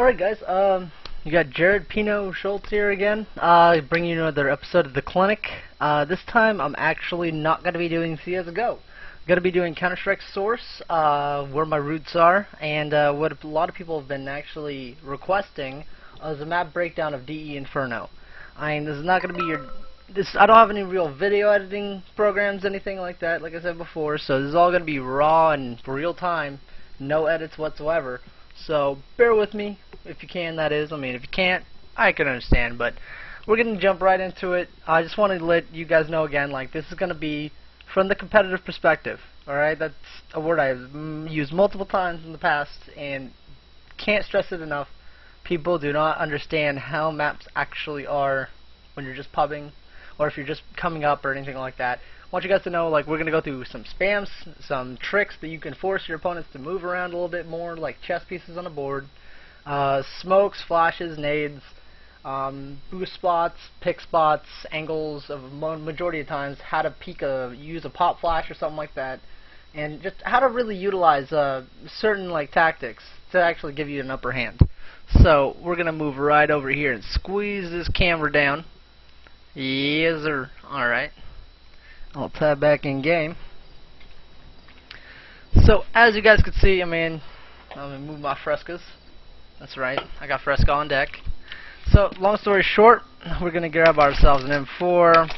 Alright guys, um, you got Jared pNo Schultz here again, uh, bringing you another episode of The Clinic. Uh, this time I'm actually not going to be doing CSGO. I'm going to be doing Counter-Strike Source, uh, where my roots are, and uh, what a lot of people have been actually requesting is a map breakdown of DE Inferno. I mean, this is not going to be your... This, I don't have any real video editing programs, anything like that, like I said before, so this is all going to be raw and real time, no edits whatsoever. So bear with me if you can. That is, I mean, if you can't, I can understand. But we're gonna jump right into it. I just want to let you guys know again, like this is gonna be from the competitive perspective. All right, that's a word I've mm, used multiple times in the past, and can't stress it enough. People do not understand how maps actually are when you're just pubbing, or if you're just coming up or anything like that. I want you guys to know, like, we're going to go through some spams, some tricks that you can force your opponents to move around a little bit more, like chess pieces on a board, uh, smokes, flashes, nades, um, boost spots, pick spots, angles of majority of times, how to peek a, use a pop flash or something like that, and just how to really utilize uh, certain like tactics to actually give you an upper hand. So we're gonna move right over here and squeeze this camera down. Yes, sir. All right. I'll tie back in game. So as you guys can see, I mean, I'm gonna move my frescoes. That's right, I got fresco on deck. So long story short, we're gonna grab ourselves an M4,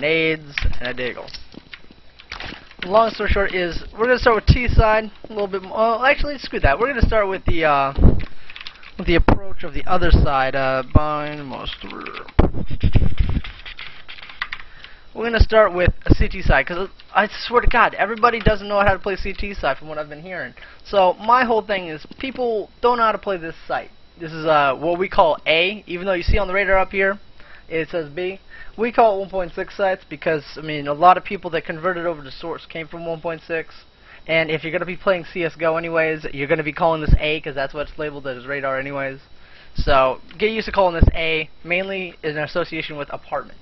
nades, and a deagle. Long story short is we're gonna start with T side a little bit. More, well, actually, screw that. We're gonna start with the uh, with the approach of the other side. Uh, bind master. We're going to start with a CT side, because I swear to God, everybody doesn't know how to play CT side from what I've been hearing. So my whole thing is, people don't know how to play this site. This is uh, what we call A, even though you see on the radar up here, it says B. We call it 1.6 sites because, I mean, a lot of people that converted over to Source came from 1.6. And if you're going to be playing CSGO anyways, you're going to be calling this A because that's what's labeled as radar anyways. So get used to calling this A, mainly in association with apartments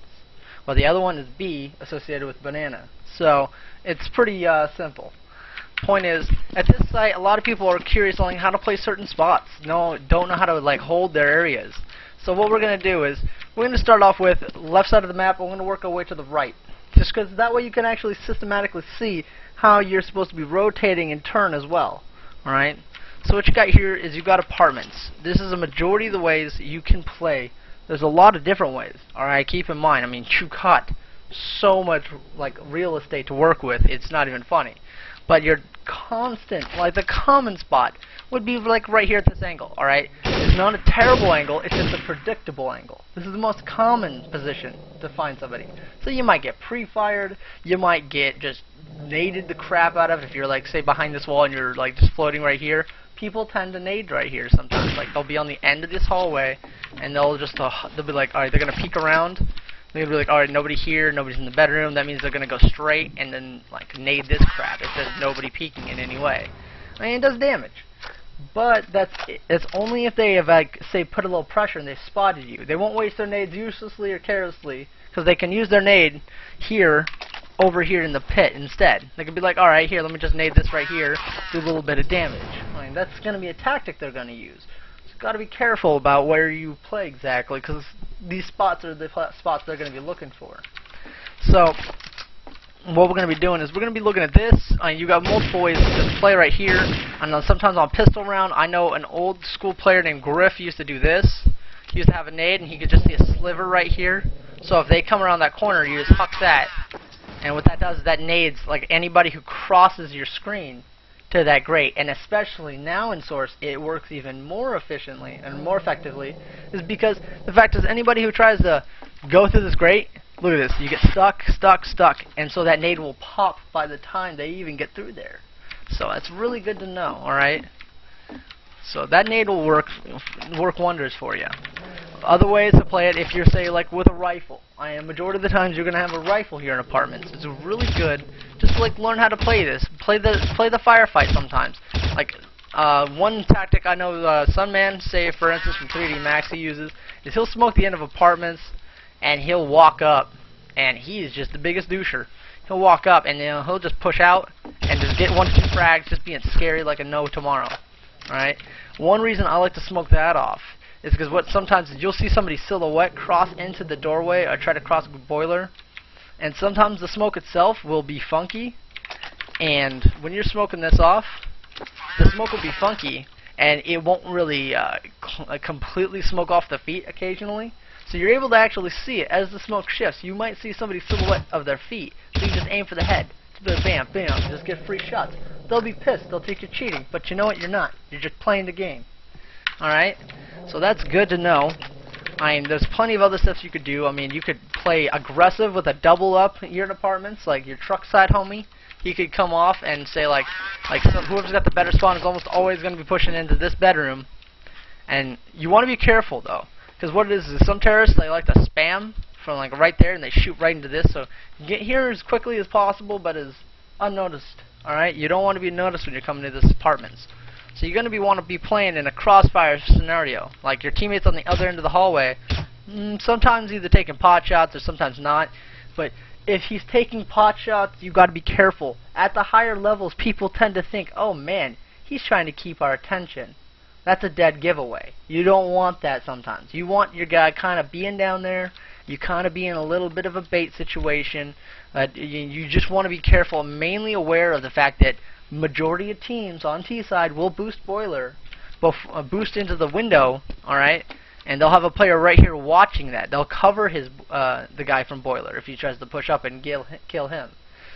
while the other one is B associated with banana. So it's pretty uh, simple. Point is, at this site, a lot of people are curious on how to play certain spots. No, don't know how to like hold their areas. So what we're going to do is we're going to start off with left side of the map. We're going to work our way to the right, just because that way you can actually systematically see how you're supposed to be rotating and turn as well. All right. So what you got here is you've got apartments. This is a majority of the ways you can play there's a lot of different ways. Alright, keep in mind, I mean, you've got so much like real estate to work with, it's not even funny. But your constant, like the common spot, would be like right here at this angle, alright? It's not a terrible angle, it's just a predictable angle. This is the most common position to find somebody. So you might get pre-fired, you might get just naded the crap out of if you're like, say, behind this wall and you're like just floating right here people tend to nade right here sometimes. Like they'll be on the end of this hallway, and they'll just uh, they'll be like, all right, they're gonna peek around. Gonna be like, all right, nobody here, nobody's in the bedroom. That means they're gonna go straight and then like nade this crap. It says nobody peeking in any way. I mean, it does damage. But that's it's only if they have like say put a little pressure and they've spotted you. They won't waste their nades uselessly or carelessly because they can use their nade here over here in the pit instead. They could be like, alright, here, let me just nade this right here, do a little bit of damage. I mean, that's going to be a tactic they're going to use. So got to be careful about where you play exactly, because these spots are the spots they're going to be looking for. So, what we're going to be doing is we're going to be looking at this. Uh, you got multiple ways to play right here. And uh, sometimes on pistol round, I know an old school player named Griff used to do this. He used to have a nade, and he could just see a sliver right here. So if they come around that corner, you just huck that, and what that does is that nades like anybody who crosses your screen to that grate, and especially now in Source, it works even more efficiently and more effectively, is because the fact is anybody who tries to go through this grate, look at this, you get stuck, stuck, stuck, and so that nade will pop by the time they even get through there. So that's really good to know, alright? So that nade will work work wonders for you. Other ways to play it, if you're, say, like with a rifle. I am majority of the times you're gonna have a rifle here in apartments. It's really good. Just like learn how to play this. Play the play the firefight sometimes. Like uh, one tactic I know uh, Sunman, say for instance from 3D Max, he uses is he'll smoke the end of apartments and he'll walk up, and he is just the biggest doucher. He'll walk up and you know, he'll just push out and just get one two frags, just being scary like a no tomorrow. Alright? One reason I like to smoke that off is because what sometimes you'll see somebody's silhouette cross into the doorway or try to cross a boiler, and sometimes the smoke itself will be funky, and when you're smoking this off, the smoke will be funky, and it won't really uh, uh, completely smoke off the feet occasionally. So you're able to actually see it as the smoke shifts. You might see somebody's silhouette of their feet, so you just aim for the head. Bam, bam, just get free shots. They'll be pissed. They'll think you're cheating, but you know what? You're not. You're just playing the game. All right. So that's good to know. I mean, there's plenty of other stuff you could do. I mean, you could play aggressive with a double up your departments, like your truck side homie he could come off and say like like so whoever's got the better spawn is almost always going to be pushing into this bedroom. And you want to be careful though, because what it is is some terrorists they like to spam from like right there and they shoot right into this. So get here as quickly as possible, but as unnoticed. All right, you don't want to be noticed when you're coming to this apartments. So you're going to be want to be playing in a crossfire scenario, like your teammates on the other end of the hallway. Mm, sometimes either taking pot shots or sometimes not, but if he's taking pot shots, you got to be careful. At the higher levels, people tend to think, "Oh man, he's trying to keep our attention." That's a dead giveaway. You don't want that sometimes. You want your guy kind of being down there. You kind of be in a little bit of a bait situation. Uh, you, you just want to be careful, mainly aware of the fact that majority of teams on T side will boost boiler, uh, boost into the window. All right, and they'll have a player right here watching that. They'll cover his uh, the guy from Boiler if he tries to push up and kill kill him.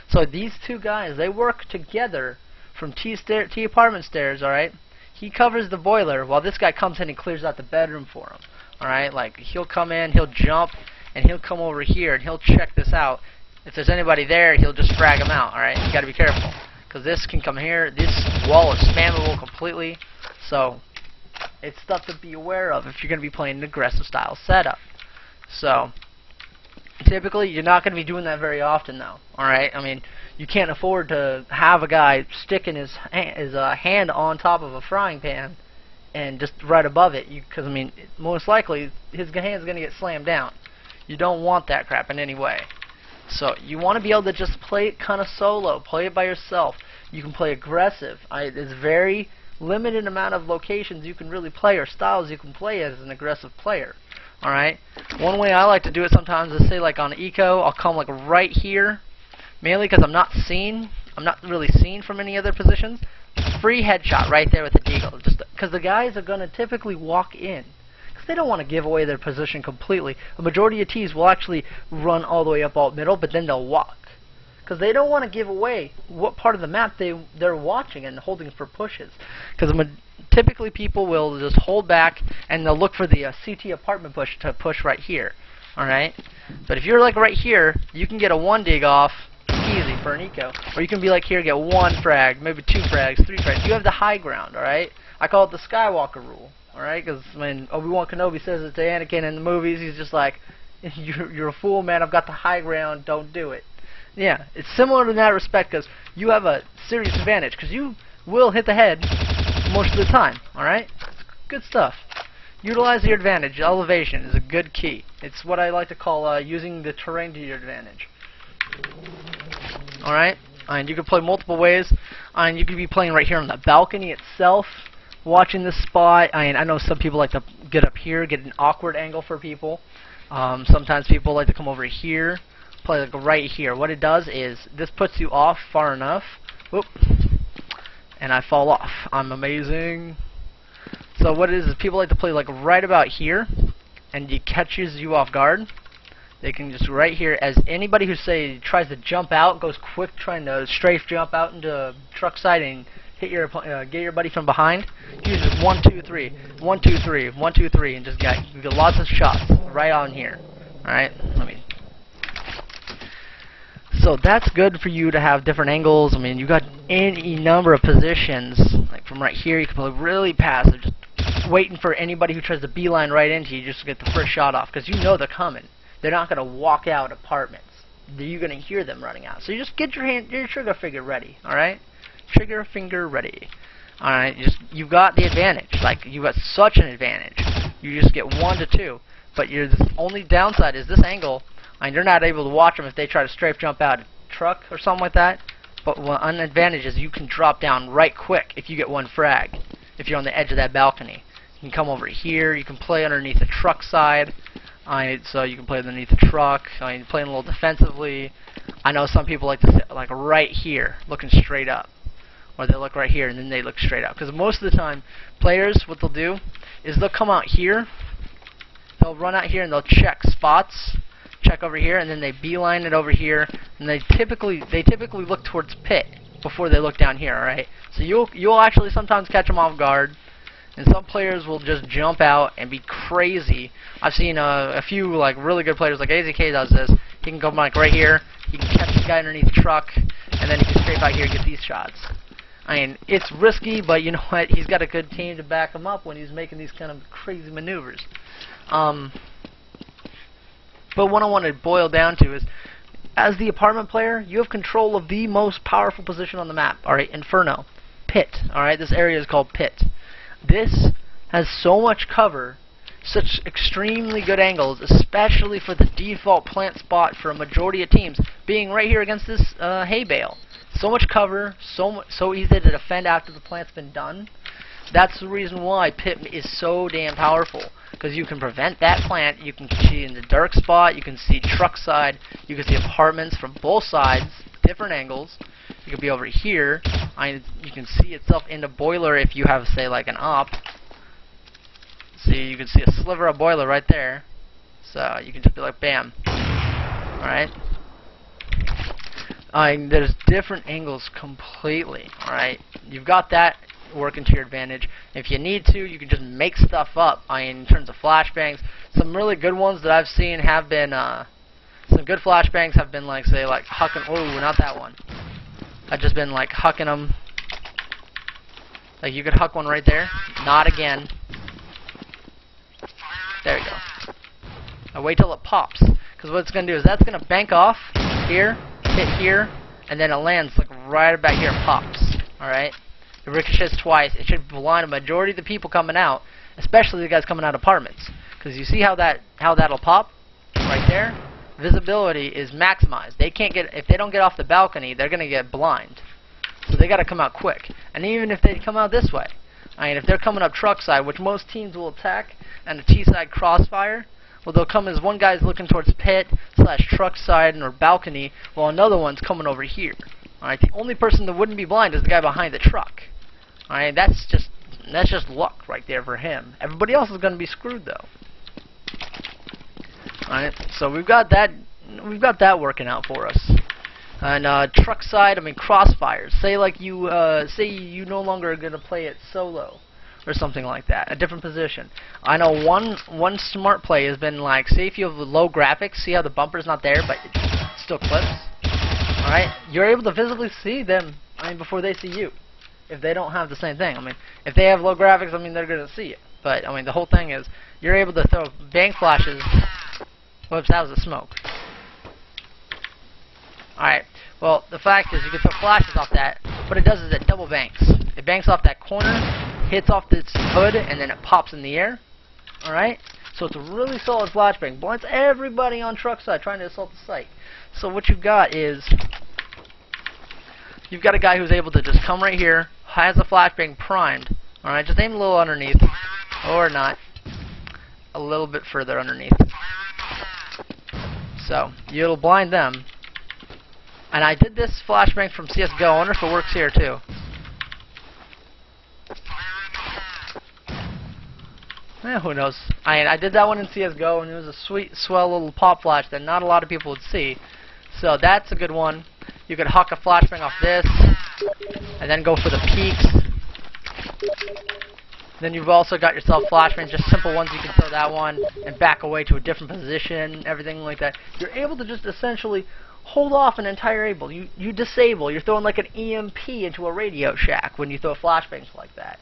So these two guys, they work together from T stair T apartment stairs. All right, he covers the boiler while this guy comes in and clears out the bedroom for him. All right, like he'll come in, he'll jump, and he'll come over here and he'll check this out. If there's anybody there, he'll just frag him out. All right, you got to be careful because this can come here. This wall is spammable completely. So it's stuff to be aware of if you're going to be playing an aggressive style setup. So, typically, you're not going to be doing that very often, though. Alright? I mean, you can't afford to have a guy sticking his, his uh, hand on top of a frying pan and just right above it. Because, I mean, most likely, his hand's going to get slammed down. You don't want that crap in any way. So, you want to be able to just play it kind of solo. Play it by yourself. You can play aggressive. I, it's very limited amount of locations you can really play or styles you can play as an aggressive player. Alright? One way I like to do it sometimes is say like on eco, I'll come like right here, mainly because I'm not seen. I'm not really seen from any other positions. Free headshot right there with the deagle. Just because the guys are going to typically walk in. Because they don't want to give away their position completely. A majority of Ts will actually run all the way up alt middle, but then they'll walk because they don't want to give away what part of the map they they're watching and holding for pushes. Because typically people will just hold back and they'll look for the uh, CT apartment push to push right here. All right, but if you're like right here, you can get a one dig off easy for an eco, or you can be like here, get one frag, maybe two frags, three frags. You have the high ground. All right, I call it the Skywalker rule. All right, because when Obi-Wan Kenobi says it to Anakin in the movies, he's just like, "You're, you're a fool, man. I've got the high ground. Don't do it." Yeah, it's similar in that respect because you have a serious advantage because you will hit the head most of the time. All right, good stuff. Utilize your advantage. Elevation is a good key. It's what I like to call uh, using the terrain to your advantage. All right, and you can play multiple ways. And you could be playing right here on the balcony itself, watching this spot. I mean, I know some people like to get up here, get an awkward angle for people. Um, sometimes people like to come over here play like right here. What it does is this puts you off far enough. Whoop. And I fall off. I'm amazing. So what it is is people like to play like right about here and it catches you off guard. They can just right here as anybody who say tries to jump out goes quick trying to strafe jump out into truck siding, hit your uh, get your buddy from behind. Use one two three, one two three, one two three, and just get, get lots of shots right on here. All right, let me so that's good for you to have different angles. I mean, you got any number of positions. Like from right here, you can play really passive, just waiting for anybody who tries to beeline right into you just to get the first shot off. Because you know they're coming. They're not going to walk out apartments. You're going to hear them running out. So you just get your hand, your trigger finger ready. All right, trigger finger ready. All right, you just you've got the advantage. Like you've got such an advantage. You just get one to two. But your only downside is this angle and you're not able to watch them if they try to strafe jump out a truck or something like that. But one advantage is you can drop down right quick if you get one frag. If if you're on the edge of that balcony. You can come over here. You can play underneath the truck side. I so you can play underneath the truck. I mean, playing a little defensively. I know some people like to sit like right here, looking straight up, or they look right here and then they look straight up. Because most of the time, players what they'll do is they'll come out here. They'll run out here and they'll check spots, check over here, and then they beeline it over here. And they typically they typically look towards pit before they look down here. All right. So you'll you'll actually sometimes catch them off guard and some players will just jump out and be crazy. I've seen uh, a few like really good players, like AZK does this. He can go like right here, he can catch the guy underneath the truck, and then he can strafe out here and get these shots. I mean, it's risky, but you know what? He's got a good team to back him up when he's making these kind of crazy maneuvers. Um, but what I want to boil down to is, as the apartment player, you have control of the most powerful position on the map. All right, Inferno, Pit. All right, this area is called Pit. This has so much cover, such extremely good angles, especially for the default plant spot for a majority of teams, being right here against this uh, hay bale. So much cover, so so easy to defend after the plant's been done. That's the reason why Pit is so damn powerful. Because you can prevent that plant, you can see in the dark spot, you can see truck side, you can see apartments from both sides, different angles. You could be over here. I, you can see itself in the boiler if you have, say, like an op. See, you can see a sliver of boiler right there. So you can just be like, bam. Alright? I mean, there's different angles completely. Alright? You've got that working to your advantage. If you need to, you can just make stuff up. I mean, in terms of flashbangs, some really good ones that I've seen have been, uh, some good flashbangs have been like, say, like hucking. Oh, not that one. I've just been like hucking them. Like you could huck one right there. Not again. There you go. I wait till it pops. Because what it's going to do is that's going to bank off here, hit here, and then it lands like right about here and pops. Alright? It ricochets twice. It should blind a majority of the people coming out, especially the guys coming out of apartments. Because you see how that how that'll pop? Right there? visibility is maximized. They can't get if they don't get off the balcony, they're gonna get blind. So they got to come out quick. And even if they come out this way, I mean, if they're coming up truck side, which most teams will attack, and the T side crossfire, well, they'll come as one guy's looking towards pit slash truck side or balcony, while another one's coming over here. All right, the only person that wouldn't be blind is the guy behind the truck. All right, that's just that's just luck right there for him. Everybody else is going to be screwed though. Alright, so we've got that we've got that working out for us. And uh, truck side, I mean crossfires. Say like you uh, say you no longer are gonna play it solo or something like that, a different position. I know one one smart play has been like, say if you have low graphics, see how the bumper's not there, but it still clips. Alright, you're able to visibly see them. I mean before they see you. If they don't have the same thing, I mean, if they have low graphics, I mean they're gonna see it. But I mean the whole thing is you're able to throw bank flashes Whoops, that was a smoke. Alright, well, the fact is you can throw flashes off that. What it does is it double banks. It banks off that corner, hits off this hood, and then it pops in the air. Alright? So it's a really solid flashbang. Blinds everybody on truck side trying to assault the site. So what you've got is you've got a guy who's able to just come right here, has the flashbang primed. Alright, just aim a little underneath. Or not. A little bit further underneath. So, it'll blind them. And I did this flashbang from CSGO. I wonder if it works here too. Eh, who knows? I I did that one in CSGO, and it was a sweet, swell little pop flash that not a lot of people would see. So that's a good one. You could huck a flashbang off this, and then go for the peaks. Then you've also got yourself flashbangs, just simple ones. You can throw that one and back away to a different position, everything like that. You're able to just essentially hold off an entire able. You you disable. You're throwing like an EMP into a Radio Shack when you throw flashbangs like that.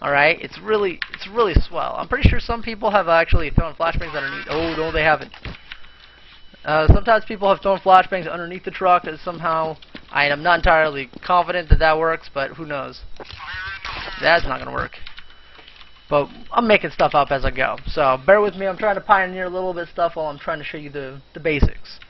All right, it's really it's really swell. I'm pretty sure some people have actually thrown flashbangs underneath. Oh no, they haven't. Uh, sometimes people have thrown flashbangs underneath the truck and somehow I am not entirely confident that that works, but who knows. That's not going to work. But I'm making stuff up as I go. So bear with me. I'm trying to pioneer a little bit of stuff while I'm trying to show you the, the basics.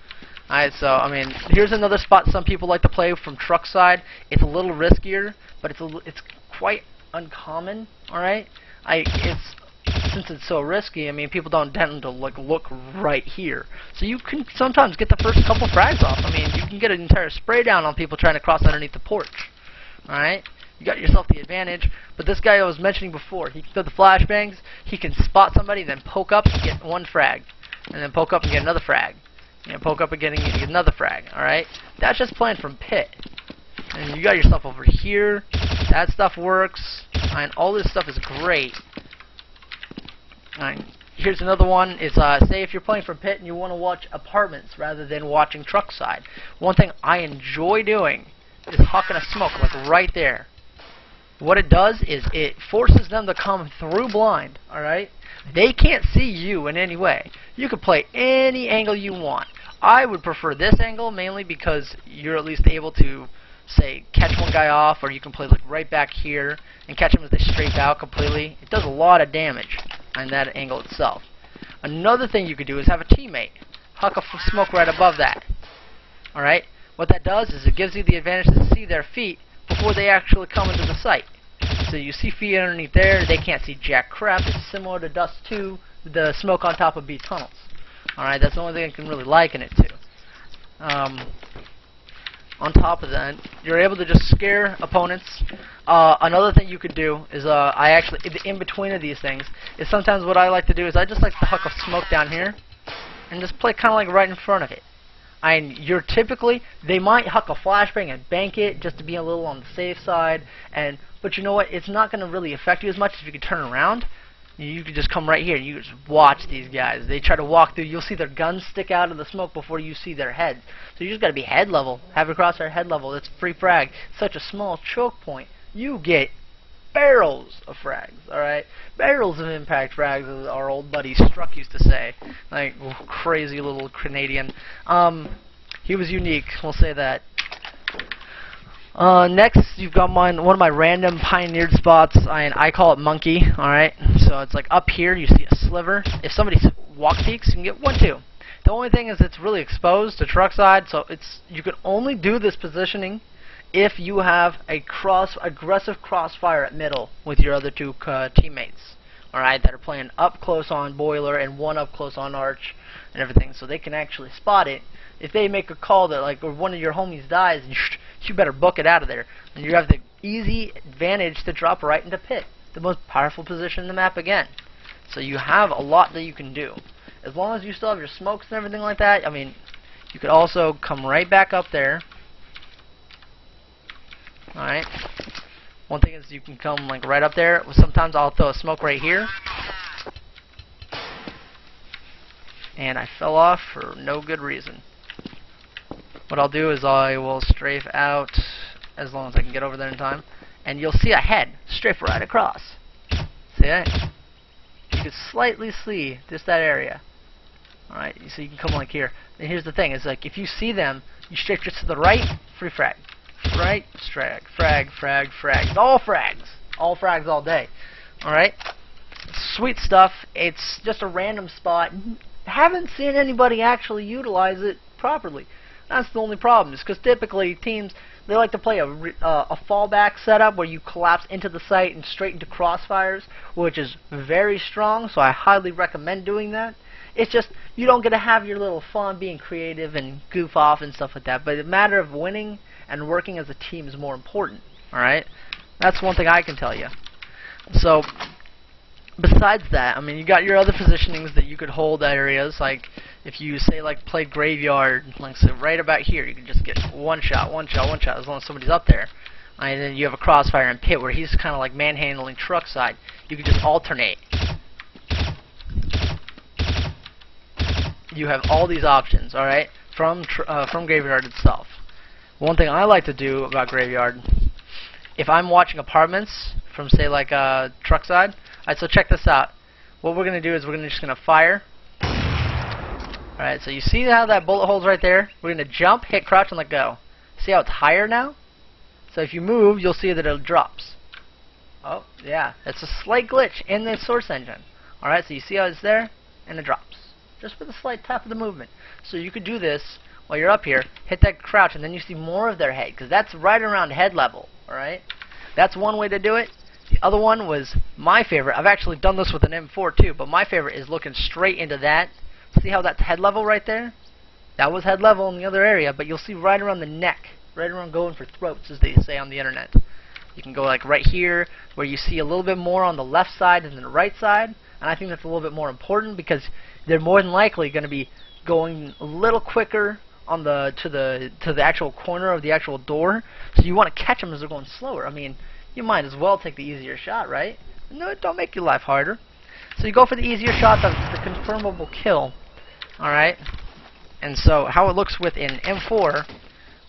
Alright, so, I mean, here's another spot some people like to play from truck side. It's a little riskier, but it's, a, it's quite uncommon Alright? I it's since it's so risky, I mean people don't tend to like look right here. So you can sometimes get the first couple frags off. I mean you can get an entire spray down on people trying to cross underneath the porch. Alright? You got yourself the advantage. But this guy I was mentioning before, he can throw the flashbangs, he can spot somebody, then poke up and get one frag. And then poke up and get another frag. Know, poke up again and get another frag. Alright? That's just playing from pit. And you got yourself over here. That stuff works. And all this stuff is great. And here's another one. Is uh, say if you're playing from pit and you want to watch apartments rather than watching truck side. One thing I enjoy doing is hucking a smoke like right there. What it does is it forces them to come through blind. All right. They can't see you in any way. You can play any angle you want. I would prefer this angle mainly because you're at least able to say catch one guy off or you can play like right back here and catch him as they strafe out completely. It does a lot of damage on that angle itself. Another thing you could do is have a teammate huck a smoke right above that. Alright? What that does is it gives you the advantage to see their feet before they actually come into the site. So you see feet underneath there, they can't see jack crap. It's similar to Dust 2, the smoke on top of B tunnels. Alright, that's the only thing I can really liken it to. Um, on top of that, you're able to just scare opponents. Uh, another thing you could do is, uh, I actually, in between of these things, is sometimes what I like to do is I just like to huck a smoke down here, and just play kind of like right in front of it. And you're typically, they might huck a flashbang and bank it just to be a little on the safe side, and but you know what, it's not going to really affect you as much if you can turn around you could just come right here and you just watch these guys. They try to walk through. You'll see their guns stick out of the smoke before you see their heads. So you just got to be head level. Have it across their head level. That's free frag. Such a small choke point. You get barrels of frags, alright? Barrels of impact frags, as our old buddy Struck used to say. Like, crazy little Canadian. Um, he was unique, we'll say that. Uh, next, you've got mine, one of my random pioneered spots, and I call it monkey, alright? So it's like up here, you see a sliver. If somebody walk peeks, you can get one, two. The only thing is it's really exposed to truck side, so it's you can only do this positioning if you have a cross aggressive crossfire at middle with your other two uh, teammates, alright, that are playing up close on boiler and one up close on arch and everything, so they can actually spot it. If they make a call that like or one of your homies dies, you better book it out of there. And you have the easy advantage to drop right into pit, the most powerful position in the map again. So you have a lot that you can do. As long as you still have your smokes and everything like that, I mean, you could also come right back up there. Alright. One thing is you can come like right up there. Sometimes I'll throw a smoke right here. And I fell off for no good reason. What I'll do is I will strafe out as long as I can get over there in time. And you'll see a head strafe right across. See that? You can slightly see just that area. Alright, so you can come like here. And here's the thing, is like if you see them, you strafe just to the right, free frag. Right, frag, frag, frag, frag. All frags. All frags all day. Alright? Sweet stuff. It's just a random spot. Haven't seen anybody actually utilize it properly. That's the only problem, is because typically teams they like to play a, uh, a fallback setup where you collapse into the site and straight into crossfires, which is very strong. So I highly recommend doing that. It's just you don't get to have your little fun being creative and goof off and stuff like that. But the matter of winning and working as a team is more important. All right, that's one thing I can tell you. So besides that, I mean, you got your other positionings that you could hold areas. Like if you say like play graveyard, like so right about here, you can just get one shot, one shot, one shot as long as somebody's up there. And then you have a crossfire and pit where he's kind of like manhandling truck side. You can just alternate. You have all these options, all right, from uh, from graveyard itself. One thing I like to do about graveyard, if I'm watching apartments from say like uh, truck side, Alright, so check this out. What we're going to do is we're gonna, just going to fire. Alright, so you see how that bullet hole's right there? We're going to jump, hit crouch, and let go. See how it's higher now? So if you move, you'll see that it drops. Oh, yeah. That's a slight glitch in the source engine. Alright, so you see how it's there? And it drops. Just with a slight tap of the movement. So you could do this while you're up here, hit that crouch, and then you see more of their head, because that's right around head level. Alright? That's one way to do it. The other one was my favorite. I've actually done this with an M4 too, but my favorite is looking straight into that. See how that's head level right there? That was head level in the other area, but you'll see right around the neck, right around going for throats, as they say on the internet. You can go like right here, where you see a little bit more on the left side than the right side, and I think that's a little bit more important because they're more than likely going to be going a little quicker on the to the to the actual corner of the actual door. So you want to catch them as they're going slower. I mean, you might as well take the easier shot, right? No, don't make your life harder. So you go for the easier shot, the, the confirmable kill. Alright? And so how it looks with an M4,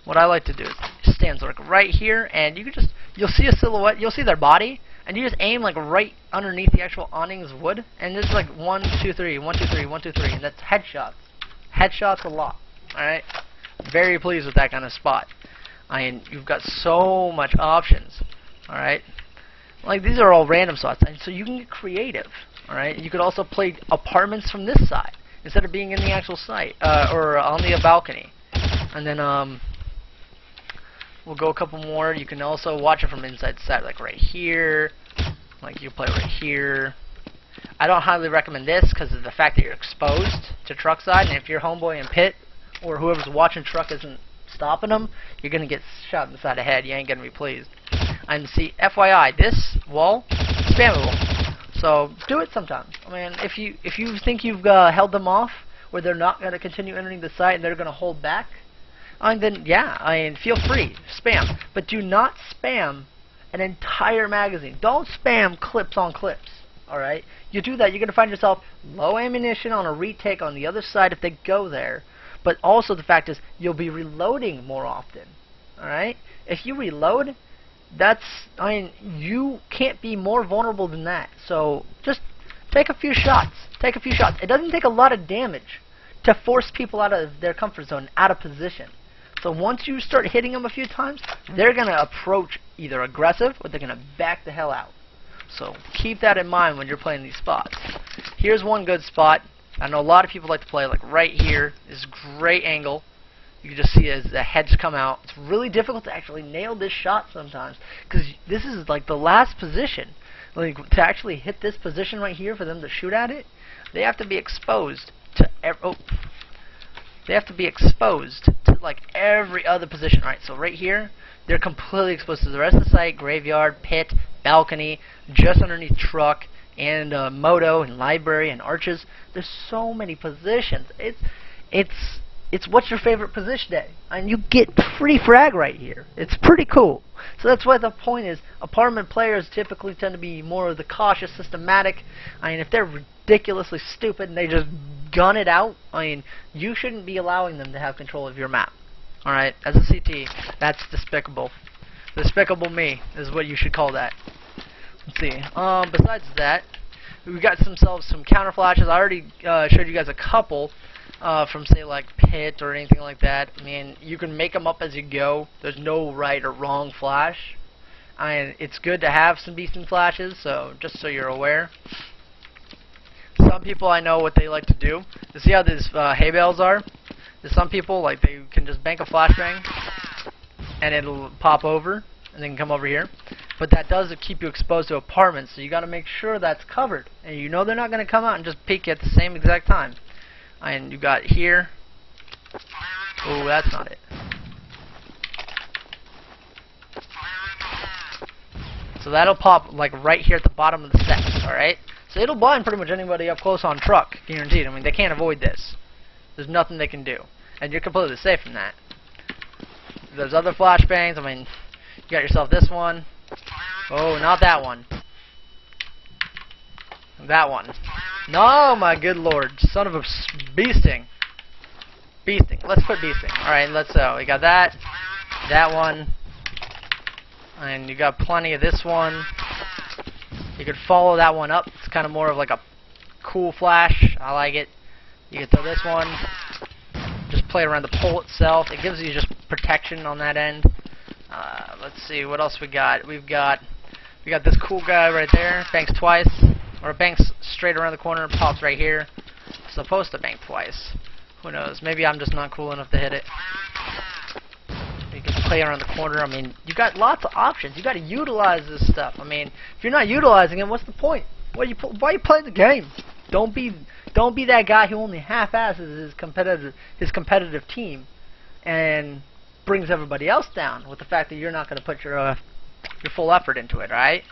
what I like to do is stands like right here, and you can just, you'll see a silhouette, you'll see their body, and you just aim like right underneath the actual awning's wood, and it's like one, two, three, one, two, three, one, two, three, and that's headshots. Headshots a lot. Alright? Very pleased with that kind of spot. I mean, you've got so much options. Alright? Like, these are all random spots, and so you can get creative. Alright? You could also play apartments from this side, instead of being in the actual site, uh, or on the balcony. And then, um, we'll go a couple more. You can also watch it from inside the side, like right here. Like, you play right here. I don't highly recommend this because of the fact that you're exposed to truck side, and if your homeboy in pit or whoever's watching truck isn't stopping them, you're gonna get shot in the side of the head. You ain't gonna be pleased. And see, FYI, this wall spammable, so do it sometimes. I mean, if you if you think you've uh, held them off, where they're not gonna continue entering the site and they're gonna hold back, I mean, then yeah, I mean, feel free, spam, but do not spam an entire magazine. Don't spam clips on clips. Alright? You do that, you're going to find yourself low ammunition on a retake on the other side if they go there. But also the fact is, you'll be reloading more often. Alright? If you reload, that's, I mean, you can't be more vulnerable than that. So, just take a few shots. Take a few shots. It doesn't take a lot of damage to force people out of their comfort zone, out of position. So once you start hitting them a few times, they're going to approach either aggressive or they're going to back the hell out. So keep that in mind when you're playing these spots. Here's one good spot. I know a lot of people like to play like right here. This great angle. You can just see as the heads come out. It's really difficult to actually nail this shot sometimes because this is like the last position. Like to actually hit this position right here for them to shoot at it, they have to be exposed to oh, they have to be exposed to like every other position. Right, so right here, they're completely exposed to the rest of the site, graveyard, pit, balcony, just underneath truck, and uh, moto, and library, and arches. There's so many positions. It's it's it's what's your favorite position day, and you get free frag right here. It's pretty cool. So that's why the point is, apartment players typically tend to be more of the cautious, systematic. I mean, if they're ridiculously stupid and they just gun it out, I mean, you shouldn't be allowing them to have control of your map. Alright, as a CT, that's despicable. Despicable me is what you should call that. Let's see. Um, besides that, we got some some counter flashes. I already uh, showed you guys a couple uh, from say like Pit or anything like that. I mean, you can make them up as you go. There's no right or wrong flash. I mean, it's good to have some decent flashes, so just so you're aware. Some people I know what they like to do. See how these uh, hay bales are? There's some people like they can just bank a flashbang and it'll pop over and then come over here. But that does keep you exposed to apartments, so you got to make sure that's covered. And you know they're not going to come out and just peek at the same exact time. And you got here. Oh, that's not it. So that'll pop like right here at the bottom of the set, alright? So it'll blind pretty much anybody up close on truck, guaranteed. I mean, they can't avoid this. There's nothing they can do. And you're completely safe from that. There's other flashbangs. I mean, you got yourself this one. Oh, not that one. That one. No, my good lord. Son of a beasting. Beasting. Let's put beasting. Alright, let's go. Uh, we got that. That one. And you got plenty of this one. You could follow that one up. It's kind of more of like a cool flash. I like it. You can throw this one. Just play around the pole itself. It gives you just protection on that end. Uh, let's see what else we got. We've got we got this cool guy right there. Thanks twice, or banks straight around the corner. Pops right here. supposed to bank twice. Who knows? Maybe I'm just not cool enough to hit it. You can play around the corner. I mean, you got lots of options. You got to utilize this stuff. I mean, if you're not utilizing it, what's the point? Why you why you play the game? Don't be don't be that guy who only half-asses his competitive his competitive team and brings everybody else down with the fact that you're not going to put your uh, your full effort into it, right?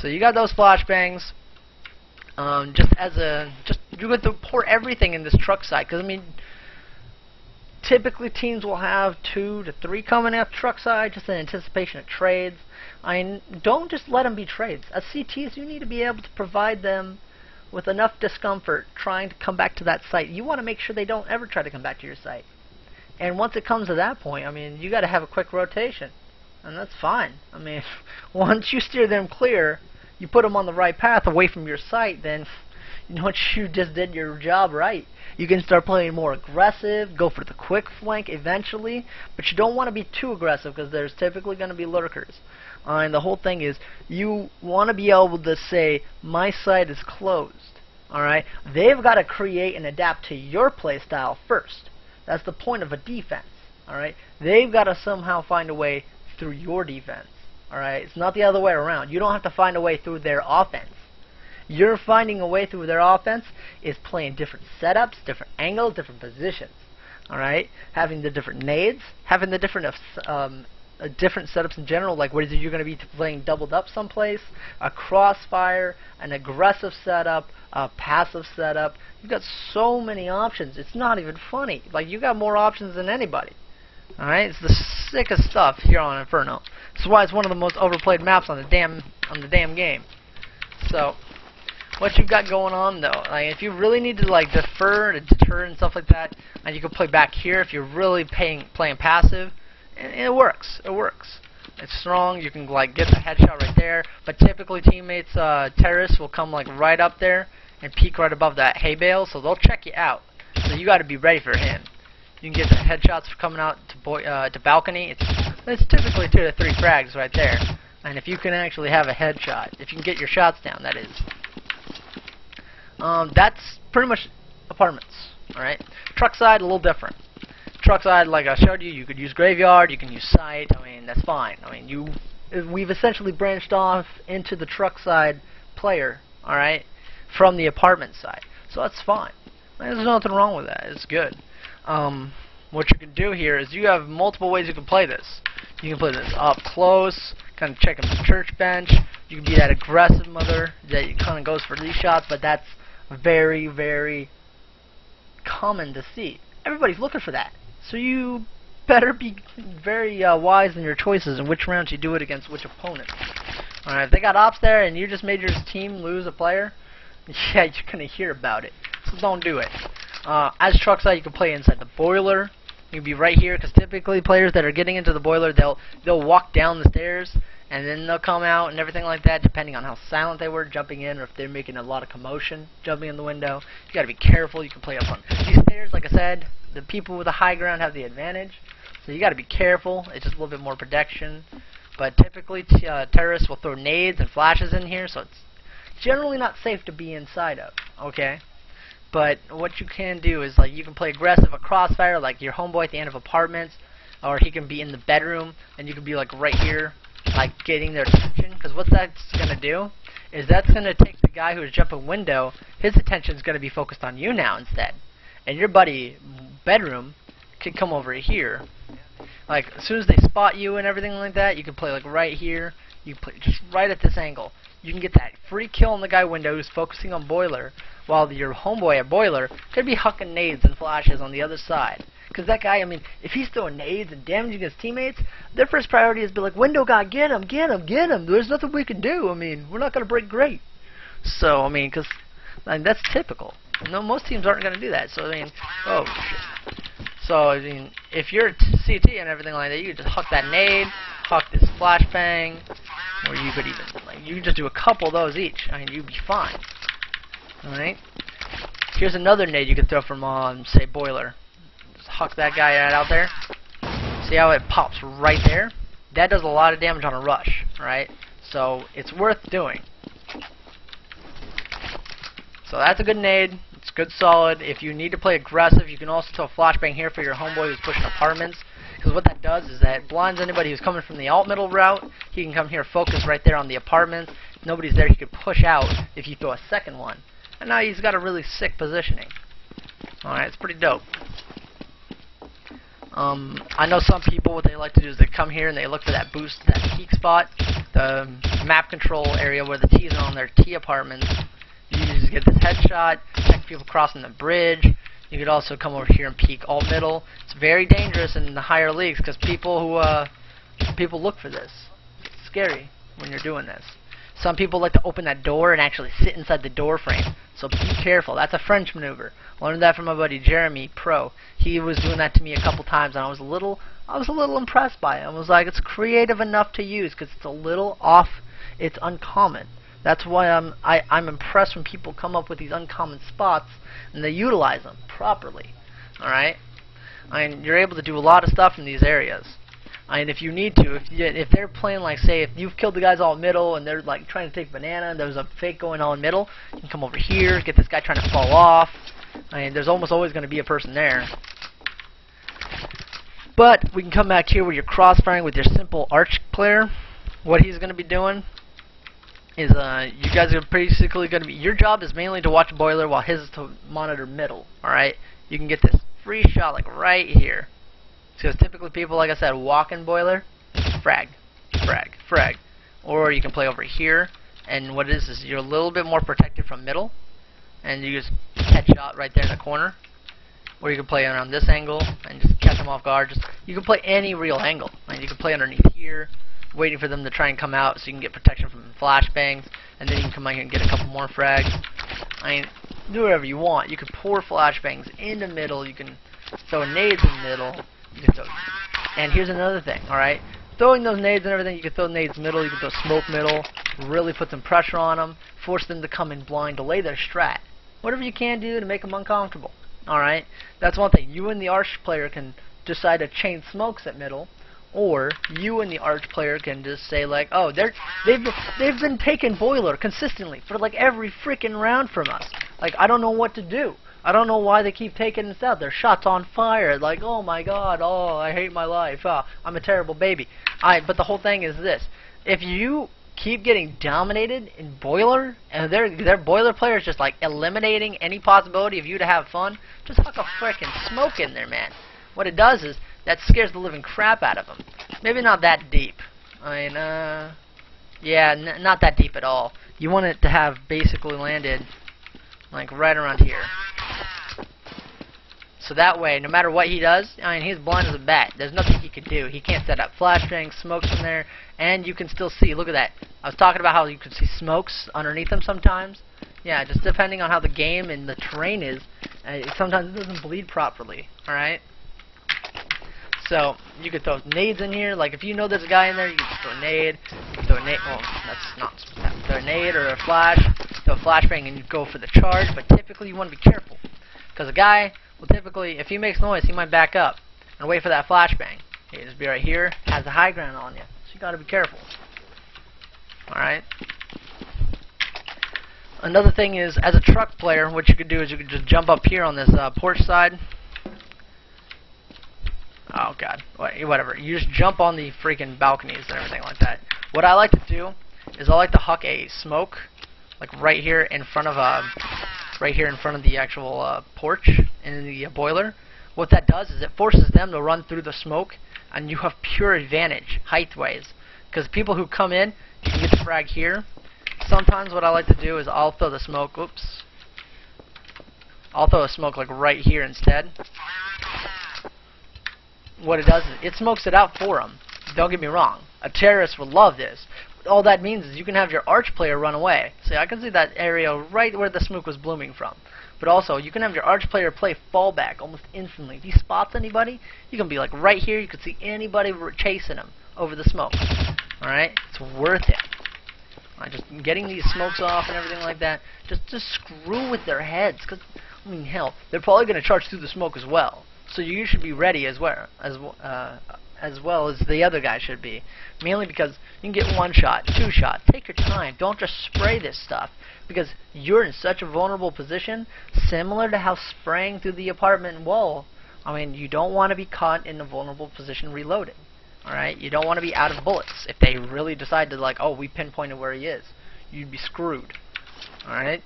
So you got those flashbangs. Um, just as a just you have to pour everything in this truck side because I mean typically teams will have two to three coming out truck side just in anticipation of trades. I don't just let them be trades. As CTs, you need to be able to provide them with enough discomfort trying to come back to that site. You want to make sure they don't ever try to come back to your site. And once it comes to that point, I mean, you got to have a quick rotation, and that's fine. I mean, once you steer them clear, you put them on the right path away from your site, then you know you just did your job right. You can start playing more aggressive, go for the quick flank eventually, but you don't want to be too aggressive because there's typically going to be lurkers. Uh, and the whole thing is you want to be able to say, my site is closed. Alright? They've got to create and adapt to your playstyle first. That's the point of a defense. Alright? They've got to somehow find a way through your defense. Alright? It's not the other way around. You don't have to find a way through their offense. You're finding a way through their offense is playing different setups, different angles, different positions. Alright? Having the different nades, having the different um, uh, different setups in general, like whether you're going to be playing doubled up someplace, a crossfire, an aggressive setup, a passive setup. You've got so many options. It's not even funny. Like you got more options than anybody. All right, it's the sickest stuff here on Inferno. That's why it's one of the most overplayed maps on the damn on the damn game. So, what you've got going on though, like if you really need to like defer to deter and stuff like that, and you can play back here if you're really paying playing passive and it works. It works. It's strong. You can like get the headshot right there. But typically, teammates uh, terrorists will come like right up there and peek right above that hay bale, so they'll check you out. So you got to be ready for him. You can get the headshots coming out to boy uh, to balcony. It's it's typically two to three frags right there. And if you can actually have a headshot, if you can get your shots down, that is. Um, that's pretty much apartments. All right. Truck side a little different truck side, like I showed you, you could use graveyard, you can use site. I mean, that's fine. I mean, you we've essentially branched off into the truck side player, all right, from the apartment side. So that's fine. There's nothing wrong with that. It's good. Um, what you can do here is you have multiple ways you can play this. You can play this up close, kind of checking the church bench. You can be that aggressive mother that kind of goes for these shots, but that's very, very common to see. Everybody's looking for that. So you better be very uh, wise in your choices and which rounds you do it against which opponent. Alright, if they got ops there and you just made your team lose a player, yeah, you're going to hear about it. So don't do it. Uh, as trucks out, you can play inside the boiler. You can be right here because typically players that are getting into the boiler, they'll they'll walk down the stairs and then they'll come out and everything like that, depending on how silent they were jumping in or if they're making a lot of commotion jumping in the window. You got to be careful. You can play up on these stairs, like I said the people with the high ground have the advantage. So you got to be careful. It's just a little bit more protection. But typically, uh, terrorists will throw nades and flashes in here, so it's generally not safe to be inside of. Okay. But what you can do is like you can play aggressive, a crossfire, like your homeboy at the end of apartments, or he can be in the bedroom, and you can be like right here, like getting their attention. Because what that's gonna do is that's gonna take the guy who's jumping window, his attention is gonna be focused on you now instead, and your buddy bedroom can come over here. Like as soon as they spot you and everything like that, you can play like right here. You play just right at this angle. You can get that free kill on the guy window who's focusing on boiler, while your homeboy at boiler could be hucking nades and flashes on the other side. Because that guy, I mean, if he's throwing nades and damaging his teammates, their first priority is to be like, window guy, get him, get him, get him. There's nothing we can do. I mean, we're not going to break great. So, I mean, because I mean, that's typical. No, most teams aren't going to do that. So I mean, oh shit. So I mean, if you're CT and everything like that, you could just huck that nade, huck this flashbang, or you could even like you could just do a couple of those each. I mean, you'd be fine. All right. Here's another nade you could throw from um, say boiler. Just huck that guy right out there. See how it pops right there? That does a lot of damage on a rush, right? So it's worth doing. So that's a good nade. It's good solid. If you need to play aggressive, you can also throw a flashbang here for your homeboy who's pushing apartments. Because what that does is that blinds anybody who's coming from the alt middle route. He can come here, focus right there on the apartments. Nobody's there, he could push out if you throw a second one. And now he's got a really sick positioning. Alright, it's pretty dope. Um, I know some people, what they like to do is they come here and they look for that boost, that peak spot, the map control area where the T's are on their T apartments. You just get this headshot, people crossing the bridge. You could also come over here and peek all middle. It's very dangerous in the higher leagues because people who uh, people look for this. It's scary when you're doing this. Some people like to open that door and actually sit inside the door frame. So be careful. That's a French maneuver. Learned that from my buddy Jeremy Pro. He was doing that to me a couple times, and I was a little, I was a little impressed by it. I was like, it's creative enough to use because it's a little off. It's uncommon. That's why I'm, I, I'm impressed when people come up with these uncommon spots and they utilize them properly. All right. I mean, you're able to do a lot of stuff in these areas. I mean, if you need to, if you, if they're playing like, say, if you've killed the guys all middle and they're like trying to take banana and there's a fake going on middle, you can come over here, get this guy trying to fall off. I mean, there's almost always going to be a person there. But we can come back here with your crossfiring with your simple arch player. What he's going to be doing is uh, you guys are basically going to be, your job is mainly to watch boiler while his is to monitor middle, alright? You can get this free shot like right here. Because typically people, like I said, walk in boiler, frag, frag, frag. Or you can play over here, and what it is is you're a little bit more protected from middle, and you just catch headshot right there in the corner. Or you can play around this angle and just catch them off guard. Just you can play any real angle. And you can play underneath here, waiting for them to try and come out so you can get protection from flashbangs, and then you can come out here and get a couple more frags. I mean, do whatever you want. You can pour flashbangs in the middle. You can throw nades in the middle. And here's another thing. All right, throwing those nades and everything. You can throw nades middle. You can throw smoke middle. Really put some pressure on them. Force them to come in blind. Delay their strat. Whatever you can do to make them uncomfortable. Alright? That's one thing. You and the arch player can decide to chain smokes at middle, or you and the arch player can just say like, oh, they're they've they've been taking boiler consistently for like every freaking round from us. Like I don't know what to do. I don't know why they keep taking this out. Their shots on fire. Like, oh my god, oh I hate my life. Oh, I'm a terrible baby. I but the whole thing is this. If you keep getting dominated in boiler and their their boiler players just like eliminating any possibility of you to have fun, just huck a freaking smoke in there, man. What it does is that scares the living crap out of them. Maybe not that deep. I mean, uh, yeah, not that deep at all. You want it to have basically landed like right around here. So that way, no matter what he does, I mean, he's blind as a bat. There's nothing he can do. He can't set up flashbangs, smokes in there, and you can still see. Look at that. I was talking about how you can see smokes underneath them sometimes. Yeah, just depending on how the game and the terrain is, uh, sometimes it doesn't bleed properly. All right. So you could throw nades in here. Like if you know there's a guy in there, you can throw a nade. Throw a nade. Well, that's not throw a nade or a flash. Throw a flashbang and you go for the charge. But typically you want to be careful because a guy will typically, if he makes noise, he might back up and wait for that flashbang. He just be right here, has the high ground on you. So you got to be careful. All right. Another thing is, as a truck player, what you could do is you could just jump up here on this uh, porch side Oh god, whatever. You just jump on the freaking balconies and everything like that. What I like to do is I like to huck a smoke, like right here in front of uh, right here in front of the actual uh, porch in the uh, boiler. What that does is it forces them to run through the smoke, and you have pure advantage height-wise. Because people who come in, can get the frag here. Sometimes what I like to do is I'll throw the smoke. Oops. I'll throw a smoke like right here instead what it does is it smokes it out for them. Don't get me wrong. A terrorist would love this. All that means is you can have your arch player run away. See, I can see that area right where the smoke was blooming from. But also, you can have your arch player play fallback almost instantly. If he spots anybody, you can be like right here. You can see anybody chasing him over the smoke. All right, it's worth it. Right, just getting these smokes off and everything like that. Just just screw with their heads, cause I mean, hell, they're probably going to charge through the smoke as well. So you should be ready as well as uh, as well as the other guy should be. Mainly because you can get one shot, two shot. Take your time. Don't just spray this stuff because you're in such a vulnerable position, similar to how spraying through the apartment wall I mean, you don't want to be caught in a vulnerable position reloading. Alright? You don't want to be out of bullets. If they really decide to, like, oh, we pinpointed where he is, you'd be screwed. Alright?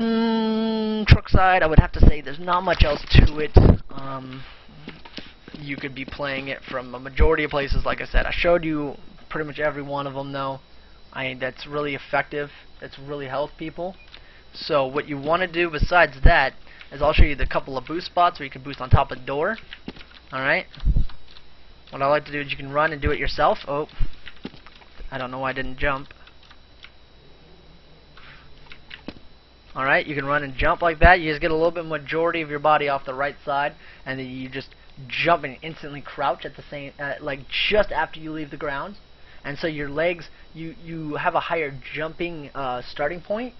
Hmm, truck side, I would have to say there's not much else to it. Um, you could be playing it from a majority of places, like I said. I showed you pretty much every one of them, though. I that's really effective. That's really helped people. So what you want to do besides that is I'll show you the couple of boost spots where you can boost on top of the door. Alright? What I like to do is you can run and do it yourself. Oh, I don't know why I didn't jump. Alright, you can run and jump like that. You just get a little bit majority of your body off the right side, and then you just jump and instantly crouch at the same, uh, like just after you leave the ground. And so your legs, you you have a higher jumping uh, starting point.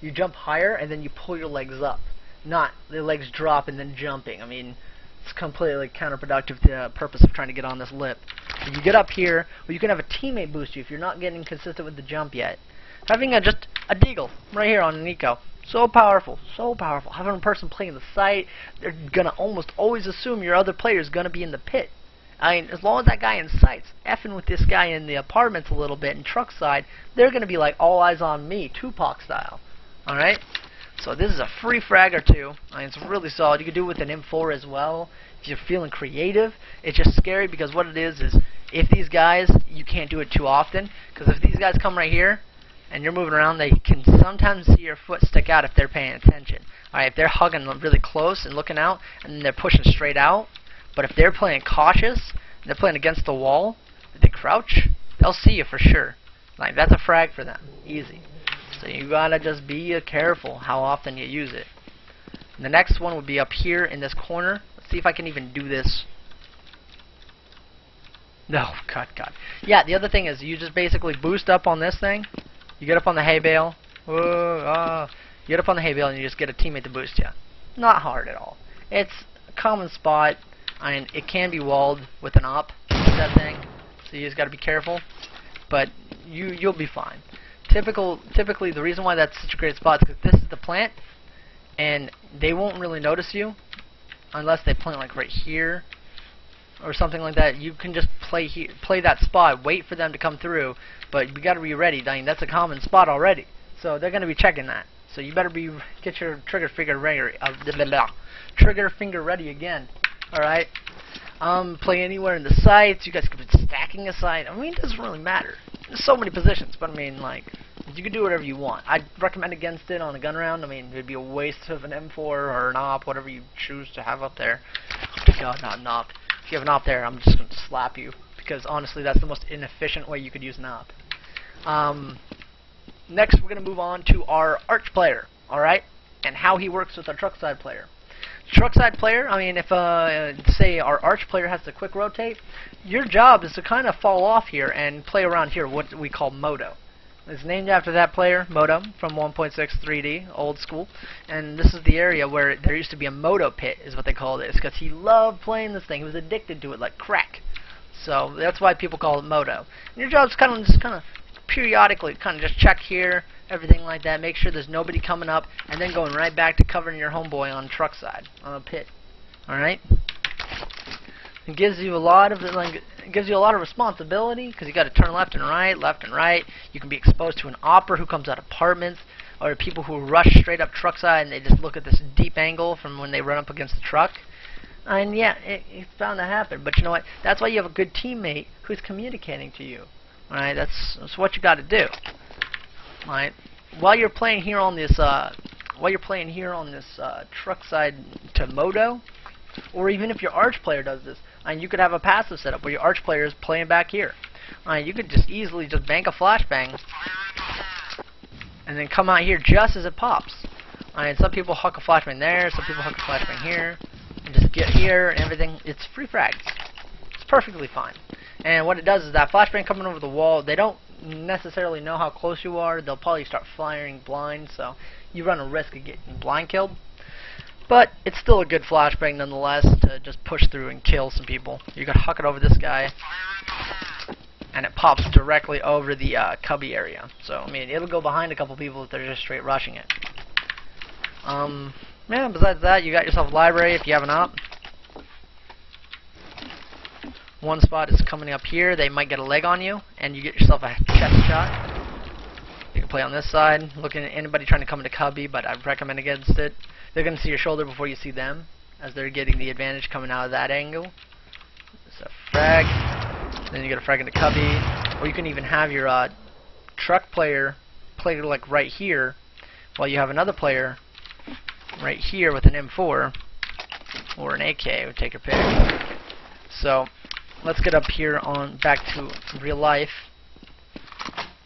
You jump higher, and then you pull your legs up. Not the legs drop and then jumping. I mean, it's completely counterproductive to the purpose of trying to get on this lip. So you get up here, or you can have a teammate boost you if you're not getting consistent with the jump yet. Having a, just a deagle right here on Nico. So powerful, so powerful. Having a person playing the site, they're gonna almost always assume your other player is gonna be in the pit. I mean, as long as that guy in sight's effing with this guy in the apartments a little bit and truck side, they're gonna be like all eyes on me, Tupac style. Alright? So this is a free frag or two. I mean, it's really solid. You can do it with an M4 as well. If you're feeling creative, it's just scary because what it is is if these guys, you can't do it too often because if these guys come right here and you're moving around, they can sometimes see your foot stick out if they're paying attention. Alright, if they're hugging really close and looking out and they're pushing straight out, but if they're playing cautious, they're playing against the wall, they crouch, they'll see you for sure. Like, that's a frag for them. Easy. So you gotta just be careful how often you use it. And the next one would be up here in this corner. Let's see if I can even do this. No, cut, cut. Yeah, the other thing is you just basically boost up on this thing. You get up on the hay bale. Uh, uh, Whoa, you get up on the hay bale and you just get a teammate to boost you. Not hard at all. It's a common spot. Mean, it can be walled with an op, that thing. So you just gotta be careful. But you you'll be fine typical typically the reason why that's such a great spot is because this is the plant and they won't really notice you unless they plant like right here or something like that you can just play he play that spot wait for them to come through but you got to be ready I mean, that's a common spot already so they're gonna be checking that so you better be get your trigger finger ready uh, blah, blah, blah. trigger finger ready again alright um, play anywhere in the sites. You guys could be stacking a site. I mean, it doesn't really matter. There's so many positions, but I mean, like, you can do whatever you want. I'd recommend against it on a gun round. I mean, it'd be a waste of an M4 or an op, whatever you choose to have up there. God, not an op. If you have an op there, I'm just going to slap you. Because honestly, that's the most inefficient way you could use an op. Um, next, we're going to move on to our arch player, alright? And how he works with our truck side player. Truck side player, I mean, if, uh, say, our arch player has to quick rotate, your job is to kind of fall off here and play around here, what we call moto. It's named after that player, Moto, from 1.6 3D, old school. And this is the area where there used to be a Moto pit, is what they called it. because he loved playing this thing. He was addicted to it like crack. So that's why people call it Moto. And your job's kind of just kind of periodically kind of just check here, everything like that, make sure there's nobody coming up, and then going right back to covering your homeboy on truck side, on a pit. Alright? It gives you a lot of like it gives you a lot of responsibility because you got to turn left and right, left and right. You can be exposed to an opper who comes out of apartments, or people who rush straight up truck side and they just look at this deep angle from when they run up against the truck. And yeah, it, it's bound to happen. But you know what? That's why you have a good teammate who's communicating to you. Right? That's that's what you got to do. Right? While you're playing here on this uh, while you're playing here on this uh, truck side to Moto, or even if your arch player does this, and you could have a passive setup where your arch player is playing back here. Right? You could just easily just bank a flashbang and then come out here just as it pops. Right? Some people huck a flashbang there, some people huck a flashbang here, just get here and everything. It's free frags. It's perfectly fine. And what it does is that flashbang coming over the wall, they don't necessarily know how close you are. They'll probably start firing blind, so you run a risk of getting blind killed. But it's still a good flashbang nonetheless to just push through and kill some people. You can huck it over this guy, and it pops directly over the uh, cubby area. So, I mean, it'll go behind a couple people if they're just straight rushing it. Um, Yeah, besides that, you got yourself a library if you have an op. One spot is coming up here. They might get a leg on you, and you get yourself a chest shot. You can play on this side, looking at anybody trying to come into cubby, but I recommend against it. They're going to see your shoulder before you see them, as they're getting the advantage coming out of that angle. It's a frag. Then you get a frag into cubby, or you can even have your uh, truck player play like right here, while you have another player right here with an M4 or an AK, would take your pick. So let's get up here on back to real life.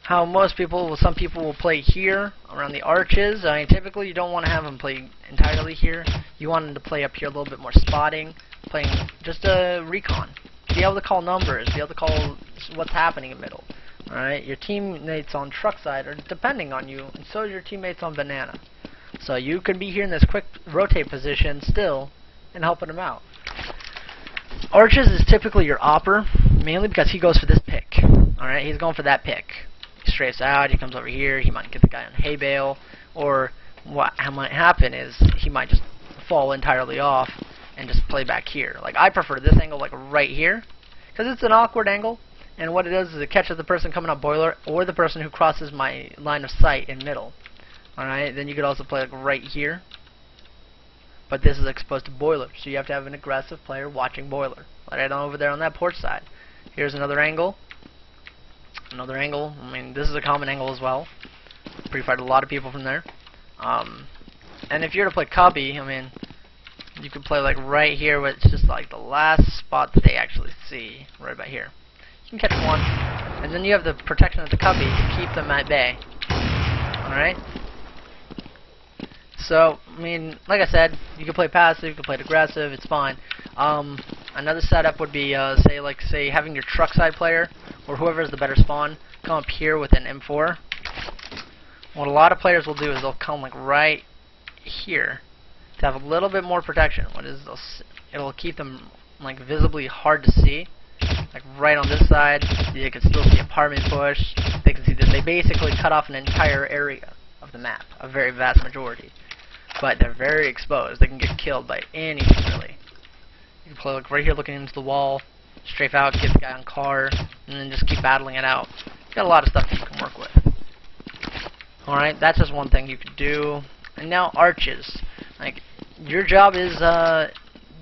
How most people, well, some people will play here around the arches. I mean, typically you don't want to have them play entirely here. You want them to play up here a little bit more spotting, playing just a recon. Be able to call numbers, be able to call what's happening in the middle. Alright, your teammates on truck side are depending on you, and so is your teammates on banana. So you can be here in this quick rotate position still and helping them out. Arches is typically your opper, mainly because he goes for this pick. Alright, he's going for that pick. He strays out, he comes over here, he might get the guy on hay bale, or what might happen is he might just fall entirely off and just play back here. Like I prefer this angle like right here, because it's an awkward angle, and what it does is it catches the person coming up boiler or the person who crosses my line of sight in middle. Alright, then you could also play like right here. But this is exposed to boiler, so you have to have an aggressive player watching boiler. Right over there on that port side. Here's another angle. Another angle. I mean, this is a common angle as well. Pre-fired a lot of people from there. Um, and if you're to play cubby, I mean, you could play like right here, where it's just like the last spot that they actually see, right about here. You can catch one, and then you have the protection of the cubby to keep them at bay. Alright? So, I mean, like I said, you can play passive, you can play aggressive, it's fine. Um, another setup would be, uh, say, like, say, having your truck side player, or whoever is the better spawn, come up here with an M4. What a lot of players will do is they'll come, like, right here to have a little bit more protection. What is this? It'll keep them, like, visibly hard to see. Like, right on this side, you can still see apartment push. They can see that they basically cut off an entire area of the map, a very vast majority but they're very exposed. They can get killed by anything, really. You can play like right here looking into the wall, strafe out, get the guy on car, and then just keep battling it out. You got a lot of stuff you can work with. Alright, that's just one thing you could do. And now arches. Like, your job is uh,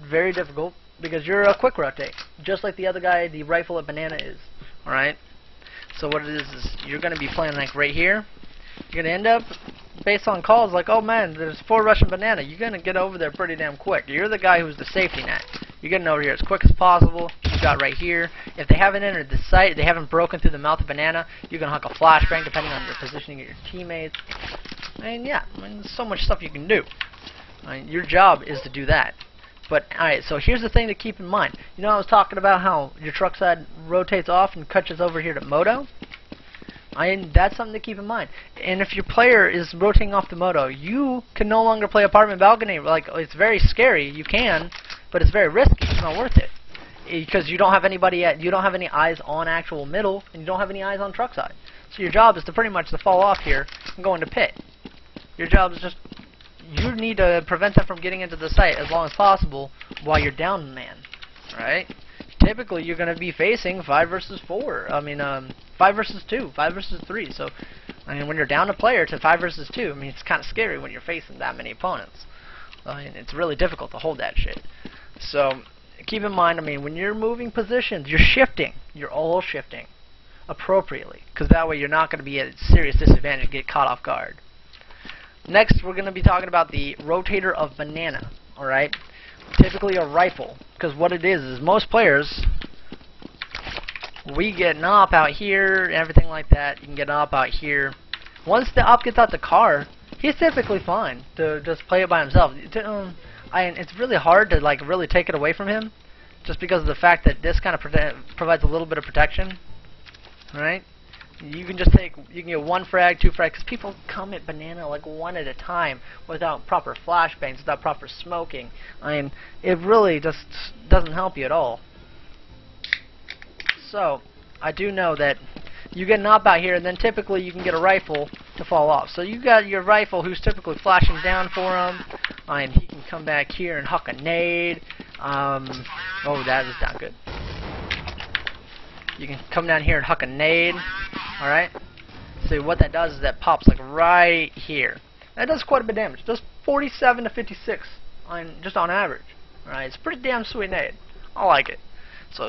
very difficult because you're a quick rotate, just like the other guy, the rifle at banana is. Alright? So what it is is you're going to be playing like right here. You're to end up based on calls like, oh man, there's four Russian banana. You're gonna get over there pretty damn quick. You're the guy who's the safety net. You're getting over here as quick as possible. You got right here. If they haven't entered the site, they haven't broken through the mouth of banana. You can huck a flashbang depending on your positioning of your teammates. And yeah, I mean, there's so much stuff you can do. I mean, your job is to do that. But alright, so here's the thing to keep in mind. You know I was talking about how your truck side rotates off and catches over here to moto? I that's something to keep in mind. And if your player is rotating off the moto, you can no longer play apartment balcony. Like it's very scary. You can, but it's very risky. It's not worth it because you don't have anybody at you don't have any eyes on actual middle, and you don't have any eyes on truck side. So your job is to pretty much to fall off here and go into pit. Your job is just you need to prevent them from getting into the site as long as possible while you're down man. Right? Typically you're going to be facing five versus four. I mean, um, five versus two, five versus three. So, I mean, when you're down a player to five versus two, I mean, it's kind of scary when you're facing that many opponents. I mean, it's really difficult to hold that shit. So, keep in mind, I mean, when you're moving positions, you're shifting. You're all shifting appropriately, because that way you're not going to be at a serious disadvantage get caught off guard. Next, we're going to be talking about the rotator of banana. All right, typically a rifle, because what it is is most players we get an op out here and everything like that. You can get an op out here. Once the op gets out the car, he's typically fine to just play it by himself. Um, it's really hard to like really take it away from him, just because of the fact that this kind of provides a little bit of protection. Right? You can just take, you can get one frag, two frags, because people come at banana like one at a time without proper flashbangs, without proper smoking. I mean, it really just doesn't help you at all. So, I do know that you get an op out here, and then typically you can get a rifle to fall off. So you got your rifle who's typically flashing down for him, and he can come back here and huck a nade. Um, oh, that is not good. You can come down here and huck a nade. Alright? So what that does is that pops like right here. That does quite a bit of damage. It does 47 to 56 on just on average. Alright, it's pretty damn sweet nade. I like it. So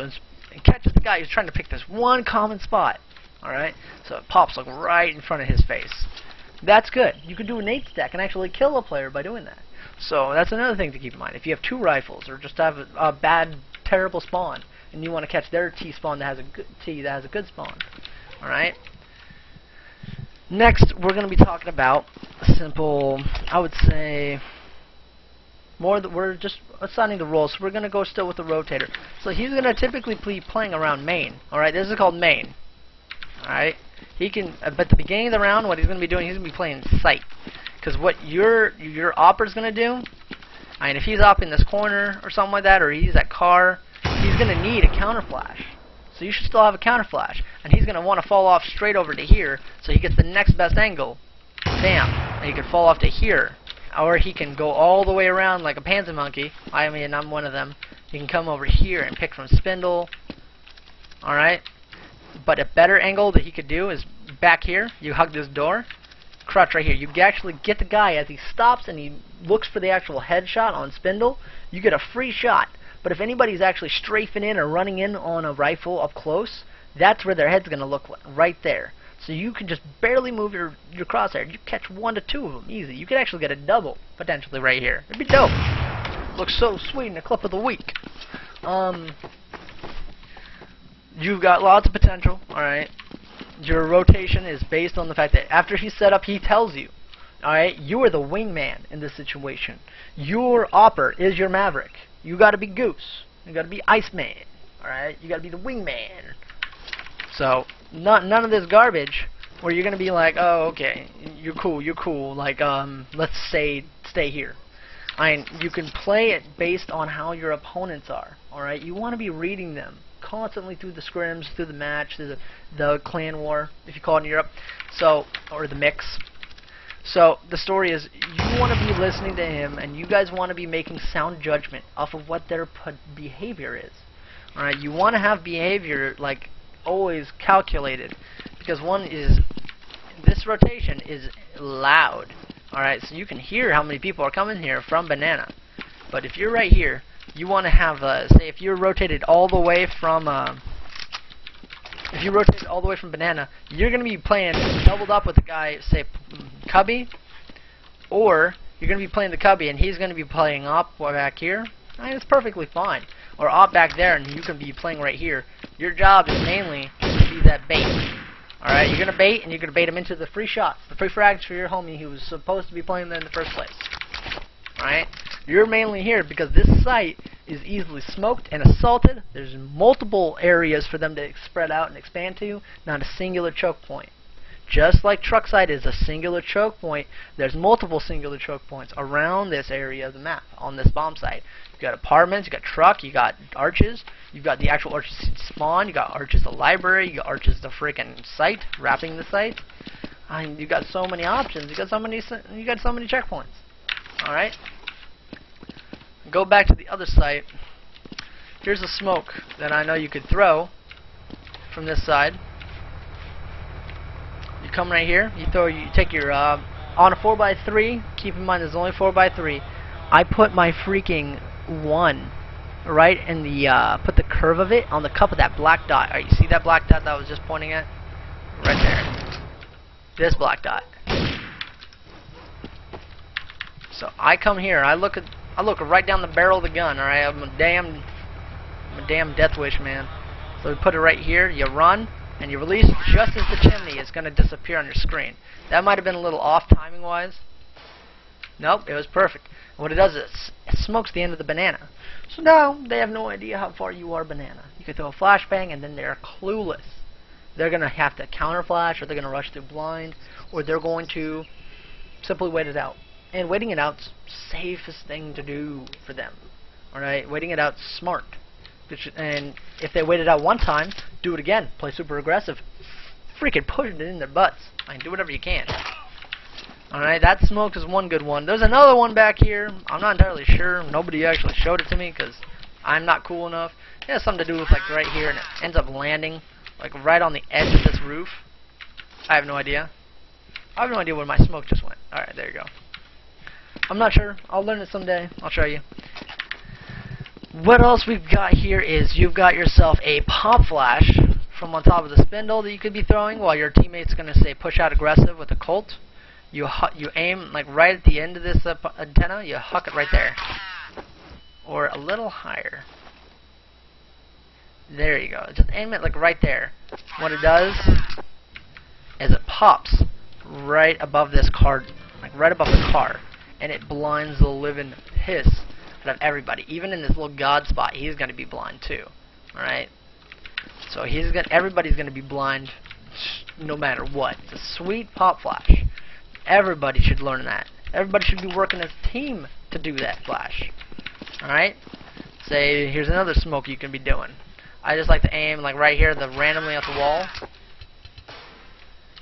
it catches the guy who's trying to pick this one common spot. Alright? So it pops like right in front of his face. That's good. You can do a nade stack and actually kill a player by doing that. So that's another thing to keep in mind. If you have two rifles or just have a, a bad, terrible spawn, and you want to catch their T spawn that has a good T that has a good spawn. Alright? Next, we're going to be talking about simple, I would say, more that we're just assigning the roles. So we're going to go still with the rotator. So he's going to typically be playing around main. Alright, this is called main. Alright? He can, at the beginning of the round, what he's going to be doing, he's going to be playing sight. Because what your your opper's going to do, I mean, if he's up in this corner or something like that, or he's at car, he's going to need a counter flash. So you should still have a counter flash. And he's going to want to fall off straight over to here, so he gets the next best angle. Bam. And he can fall off to here. Or he can go all the way around like a panzer monkey. I mean, I'm one of them. He can come over here and pick from spindle. Alright? But a better angle that he could do is back here. You hug this door. Crouch right here. You actually get the guy as he stops and he looks for the actual headshot on spindle. You get a free shot. But if anybody's actually strafing in or running in on a rifle up close, that's where their head's going to look right there. So you can just barely move your, your crosshair. You catch one to two of them easy. You could actually get a double, potentially, right here. It'd be dope. Looks so sweet in the clip of the week. Um, you've got lots of potential, alright? Your rotation is based on the fact that after he's set up, he tells you. Alright? You are the wingman in this situation. Your opper is your maverick. You gotta be Goose. You gotta be Iceman. Alright? You gotta be the wingman. So, not none of this garbage where you're gonna be like, oh, okay, you're cool, you're cool. Like, um, let's say, stay here. I mean, you can play it based on how your opponents are. Alright? You want to be reading them constantly through the scrims, through the match, through the, the clan war, if you call it in Europe. So, or the mix. So the story is you want to be listening to him, and you guys want to be making sound judgment off of what their behavior is. All right, you want to have behavior like always calculated, because one is this rotation is loud. All right, so you can hear how many people are coming here from banana. But if you're right here, you want to have, uh, say, if you're rotated all the way from, uh, if you rotate all the way from banana, you're going to be playing doubled up with a guy, say, cubby, or you're going to be playing the cubby and he's going to be playing op back here. I mean, it's perfectly fine. Or op back there and you can be playing right here. Your job is mainly to be that bait. Alright, you're going to bait and you're going to bait him into the free shots. The free frags for your homie who was supposed to be playing there in the first place. Alright? You're mainly here because this site is easily smoked and assaulted. There's multiple areas for them to spread out and expand to, not a singular choke point. Just like truck site is a singular choke point, there's multiple singular choke points around this area of the map on this bomb site. You've got apartments, you've got truck, you got arches, you've got the actual arches spawn, you got arches the library, you got arches the freaking site, wrapping the site. I mean, you got so many options. You got so many. You got so many checkpoints. All right. Go back to the other site. Here's a smoke that I know you could throw from this side. You come right here. You throw. You take your uh, on a 4x3. Keep in mind, there's only 4x3. I put my freaking one right in the uh, put the curve of it on the cup of that black dot. You see that black dot that I was just pointing at? Right there. This black dot. So I come here. I look at. I look right down the barrel of the gun. All right. I'm a damn. I'm a damn death wish man. So we put it right here. You run and you release just as the chimney is going to disappear on your screen. That might have been a little off timing wise. Nope, it was perfect. And what it does is it smokes the end of the banana. So now they have no idea how far you are banana. You could throw a flashbang and then they're clueless. They're going to have to counter flash or they're going to rush through blind or they're going to simply wait it out. And waiting it out's safest thing to do for them. Alright, waiting it out's smart. And if they wait it out one time, do it again. Play super aggressive. Freaking push it in their butts. I mean, do whatever you can. Alright, that smoke is one good one. There's another one back here. I'm not entirely sure. Nobody actually showed it to me because I'm not cool enough. It has something to do with like right here and it ends up landing like right on the edge of this roof. I have no idea. I have no idea where my smoke just went. Alright, there you go. I'm not sure. I'll learn it someday. I'll show you. What else we've got here is you've got yourself a pop flash from on top of the spindle that you could be throwing while your teammate's going to say push out aggressive with a Colt. You you aim like right at the end of this uh, antenna, you huck it right there. Or a little higher. There you go. Just aim it like right there. What it does is it pops right above this car, like right above the car, and it blinds the living piss out of everybody. Even in this little god spot, he's going to be blind too. All right. So he's going everybody's going to be blind no matter what. It's a sweet pop flash. Everybody should learn that. Everybody should be working as a team to do that flash. Alright? Say, here's another smoke you can be doing. I just like to aim like right here, the randomly at the wall.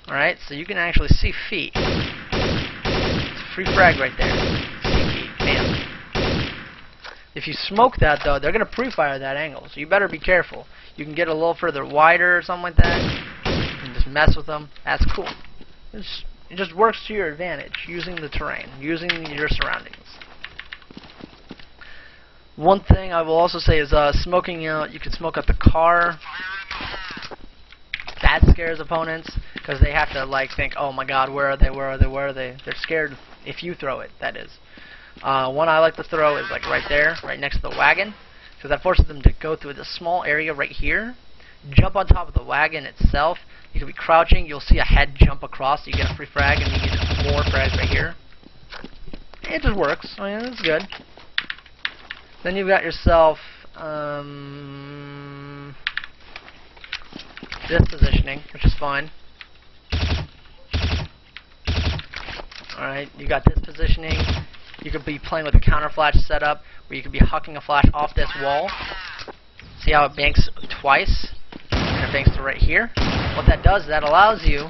Alright, so you can actually see feet. Free frag right there. Bam. If you smoke that though, they're gonna pre-fire that angle, so you better be careful. You can get a little further wider or something like that. And just mess with them. That's cool. It's it just works to your advantage, using the terrain, using your surroundings. One thing I will also say is uh, smoking out, you can smoke out the car. That scares opponents, because they have to like think, oh my god, where are they, where are they, where are they? They're scared if you throw it, that is. Uh, one I like to throw is like right there, right next to the wagon, because that forces them to go through this small area right here, jump on top of the wagon itself, you can be crouching, you'll see a head jump across, you get a free frag, and you get more frags right here. It just works. I mean, it's good. Then you've got yourself um, this positioning, which is fine. Alright, you got this positioning. You could be playing with a counter flash setup, where you could be hucking a flash off this wall. See how it banks twice? And it banks to right here. What that does is that allows you,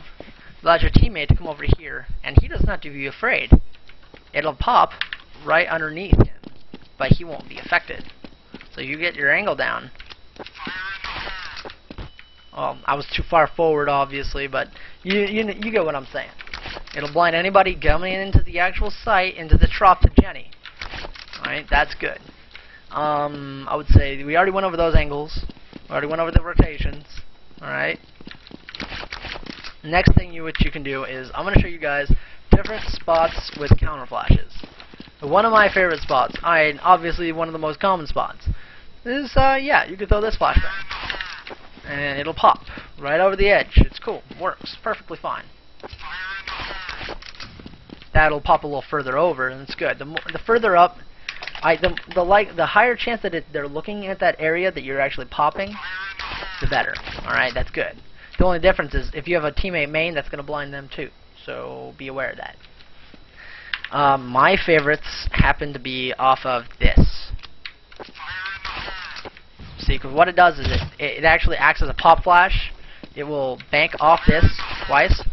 allows your teammate to come over here, and he does not have you afraid. It'll pop right underneath him, but he won't be affected. So you get your angle down. Well, I was too far forward, obviously, but you you you get what I'm saying. It'll blind anybody coming into the actual site, into the trough to Jenny. Alright, that's good. Um, I would say we already went over those angles. We already went over the rotations. Alright. Next thing you what you can do is I'm going to show you guys different spots with counter flashes. One of my favorite spots, I obviously one of the most common spots, is uh, yeah, you can throw this flashbang, and it'll pop right over the edge. It's cool, works perfectly fine. That'll pop a little further over, and it's good. The more, the further up, I the the like the higher chance that it, they're looking at that area that you're actually popping, the better. All right, that's good. The only difference is if you have a teammate main, that's going to blind them too. So be aware of that. Um, my favorites happen to be off of this. See, because what it does is it, it actually acts as a pop flash. It will bank off this twice,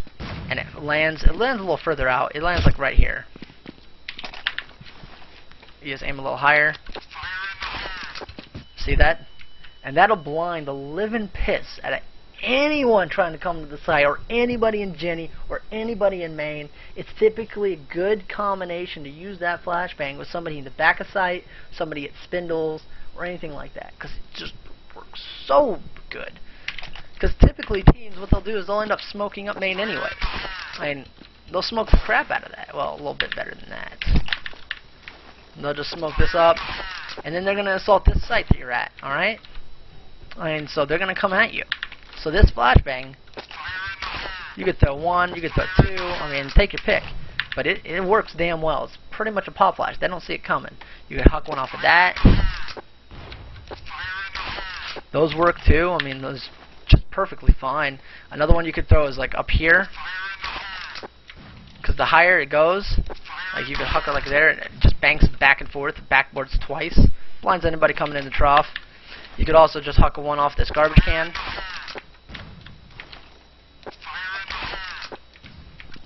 and it lands. It lands a little further out. It lands like right here. You just aim a little higher. See that? And that'll blind the living piss out of anyone trying to come to the site, or anybody in Jenny, or anybody in main, it's typically a good combination to use that flashbang with somebody in the back of sight, somebody at spindles, or anything like that, because it just works so good. Because typically teams, what they'll do is they'll end up smoking up main anyway. And they'll smoke the crap out of that. Well, a little bit better than that. And they'll just smoke this up, and then they're going to assault this site that you're at, alright? And so they're going to come at you. So this flashbang, you could throw one, you could throw two, I mean, take your pick. But it, it works damn well. It's pretty much a pop flash. They don't see it coming. You can huck one off of that. Those work too. I mean, those just perfectly fine. Another one you could throw is like up here. Because the higher it goes, like you can huck it like there, and it just banks back and forth, backboards twice. Blinds anybody coming in the trough. You could also just huck a one off this garbage can.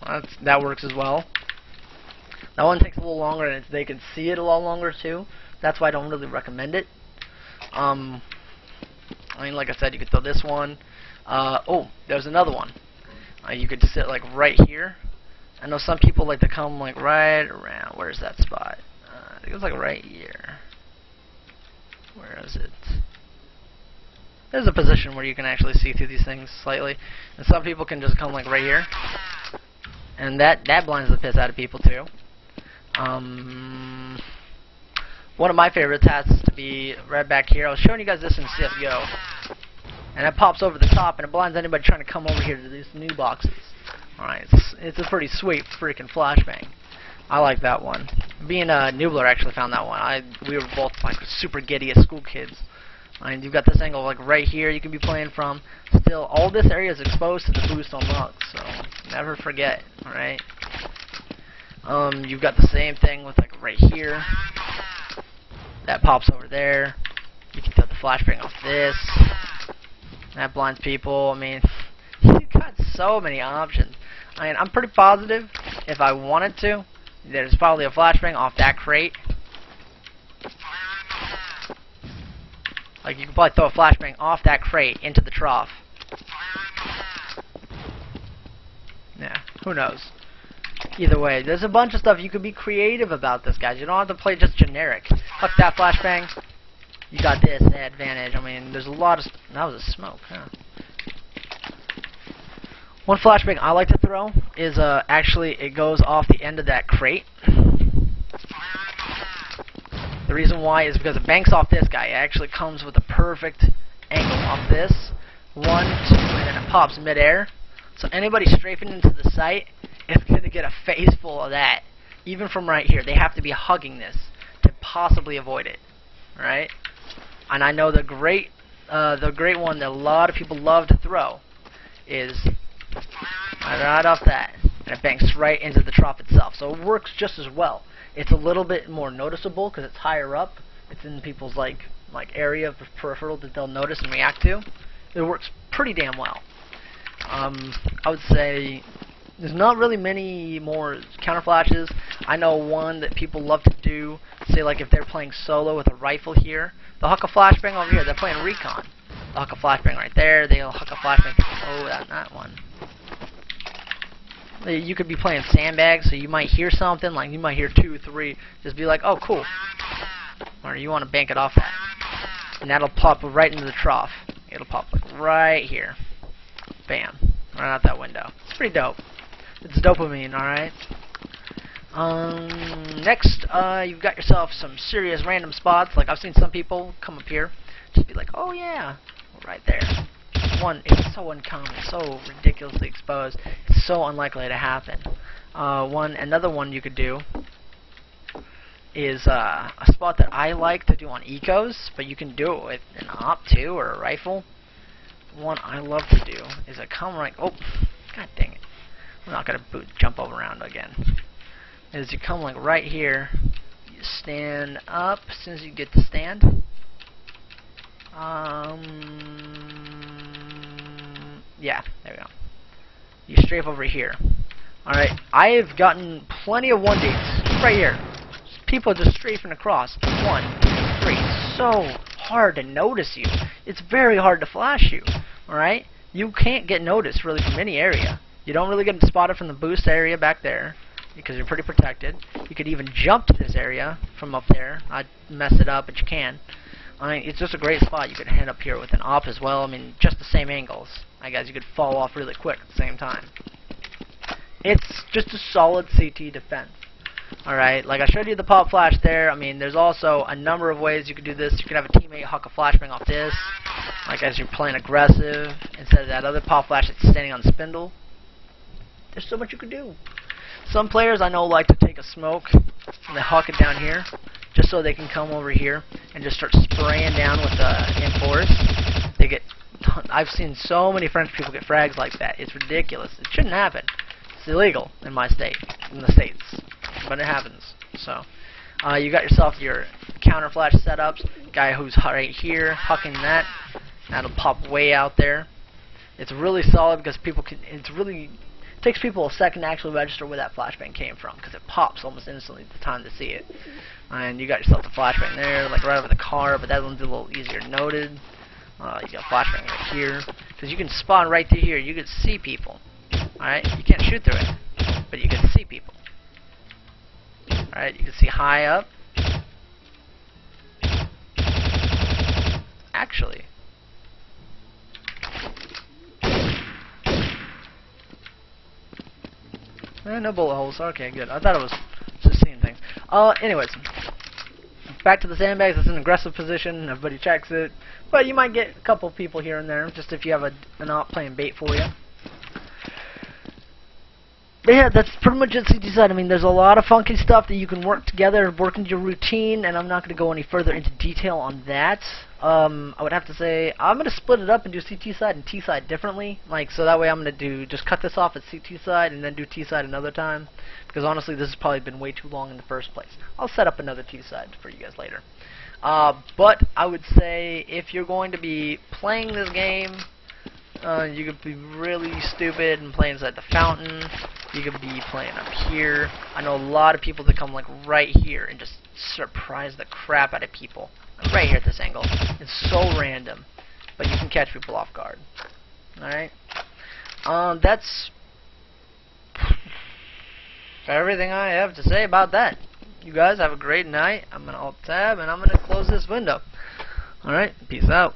That's, that works as well. That one takes a little longer, and they can see it a lot longer too. That's why I don't really recommend it. Um, I mean, like I said, you could throw this one. Uh, oh, there's another one. Uh, you could sit like right here. I know some people like to come like right around. Where's that spot? Uh, I think it's like right here. Where is it? There's a position where you can actually see through these things slightly, and some people can just come like right here, and that that blinds the piss out of people too. Um, one of my favorites has to be right back here. I was showing you guys this in CSGO, and it pops over the top, and it blinds anybody trying to come over here to these new boxes. Alright, it's, it's a pretty sweet freaking flashbang. I like that one. Being a Noobler actually found that one. I we were both like super giddy as school kids. And you've got this angle like right here you can be playing from. Still, all this area is exposed to the boost on luck, so never forget, alright? Um, you've got the same thing with like right here. That pops over there. You can throw the flashbang off this. That blinds people. I mean, you've got so many options. I mean, I'm pretty positive if I wanted to, there's probably a flashbang off that crate. Like, you could probably throw a flashbang off that crate into the trough. Yeah, who knows. Either way, there's a bunch of stuff you could be creative about this, guys. You don't have to play just generic. Fuck that flashbang. You got this advantage. I mean, there's a lot of... That was a smoke, huh? One flashbang I like to throw is uh, actually it goes off the end of that crate. The reason why is because it banks off this guy. It actually comes with a perfect angle off this. One, two, and then it pops midair. So anybody strafing into the site is going to get a face full of that. Even from right here. They have to be hugging this to possibly avoid it. Right? And I know the great, uh, the great one that a lot of people love to throw is right off that. And it banks right into the trough itself. So it works just as well. It's a little bit more noticeable because it's higher up. It's in people's like like area of peripheral that they'll notice and react to. It works pretty damn well. Um, I would say there's not really many more counter flashes. I know one that people love to do. Say like if they're playing solo with a rifle here, they'll huck a flashbang over here. They're playing recon. They'll huck a flashbang right there. They'll huck a flashbang. Oh, that that one you could be playing sandbags, so you might hear something, like you might hear two, three, just be like, oh, cool. Or you want to bank it off that. And that'll pop right into the trough. It'll pop like right here. Bam. Right out that window. It's pretty dope. It's dopamine, alright? Um, next, uh, you've got yourself some serious random spots. Like, I've seen some people come up here, just be like, oh yeah, right there one, it's so uncommon, so ridiculously exposed. It's so unlikely to happen. Uh, one, another one you could do is uh, a spot that I like to do on ecos, but you can do it with an op too or a rifle. One I love to do is a come right. Oh, god dang it! I'm not gonna boot jump over around again. Is you come like right here, you stand up as soon as you get to stand. Um, yeah, there we go. You strafe over here. Alright, I have gotten plenty of one dates right here. People just strafing across. One, two, three. So hard to notice you. It's very hard to flash you. Alright? You can't get noticed really from any area. You don't really get spotted from the boost area back there because you're pretty protected. You could even jump to this area from up there. I'd mess it up, but you can. I mean, it's just a great spot. You could head up here with an op as well. I mean, just the same angles. I guess you could fall off really quick at the same time. It's just a solid CT defense. Alright, like I showed you the pop flash there, I mean, there's also a number of ways you could do this. You can have a teammate huck a flashbang off this, like as you're playing aggressive, instead of that other pop flash that's standing on the spindle. There's so much you could do. Some players I know like to take a smoke and they huck it down here, just so they can come over here and just start spraying down with the M4s. They get I've seen so many French people get frags like that. It's ridiculous. It shouldn't happen. It's illegal in my state, in the states, but it happens. So, uh, you got yourself your counter flash setups. Guy who's right here, hucking that. That'll pop way out there. It's really solid because people can. It's really It takes people a second to actually register where that flashbang came from because it pops almost instantly the time to see it. And you got yourself the flashbang there, like right over the car, but that one's a little easier noted. Uh, you got a flashbang right here because you can spawn right through here. You can see people. Alright, you can't shoot through it, but you can see people. Alright, you can see high up. Actually, Eh, no bullet holes. Okay, good. I thought it was just seeing things. Uh, anyways, back to the sandbags. It's an aggressive position. Everybody checks it, but you might get a couple people here and there, just if you have a an op playing bait for you. But yeah, that's pretty much CT side. I mean, there's a lot of funky stuff that you can work together, work into your routine, and I'm not going to go any further into detail on that. Um, I would have to say I'm going to split it up and do CT side and T side differently. Like, so that way I'm going to do just cut this off at CT side and then do T side another time. Because honestly, this has probably been way too long in the first place. I'll set up another T side for you guys later. Uh, but I would say if you're going to be playing this game, uh, you could be really stupid and play inside the fountain. You could be playing up here. I know a lot of people that come like right here and just surprise the crap out of people. Right here at this angle. It's so random. But you can catch people off guard. Alright? Um, that's everything I have to say about that. You guys have a great night. I'm going to alt tab and I'm going to close this window. Alright, peace out.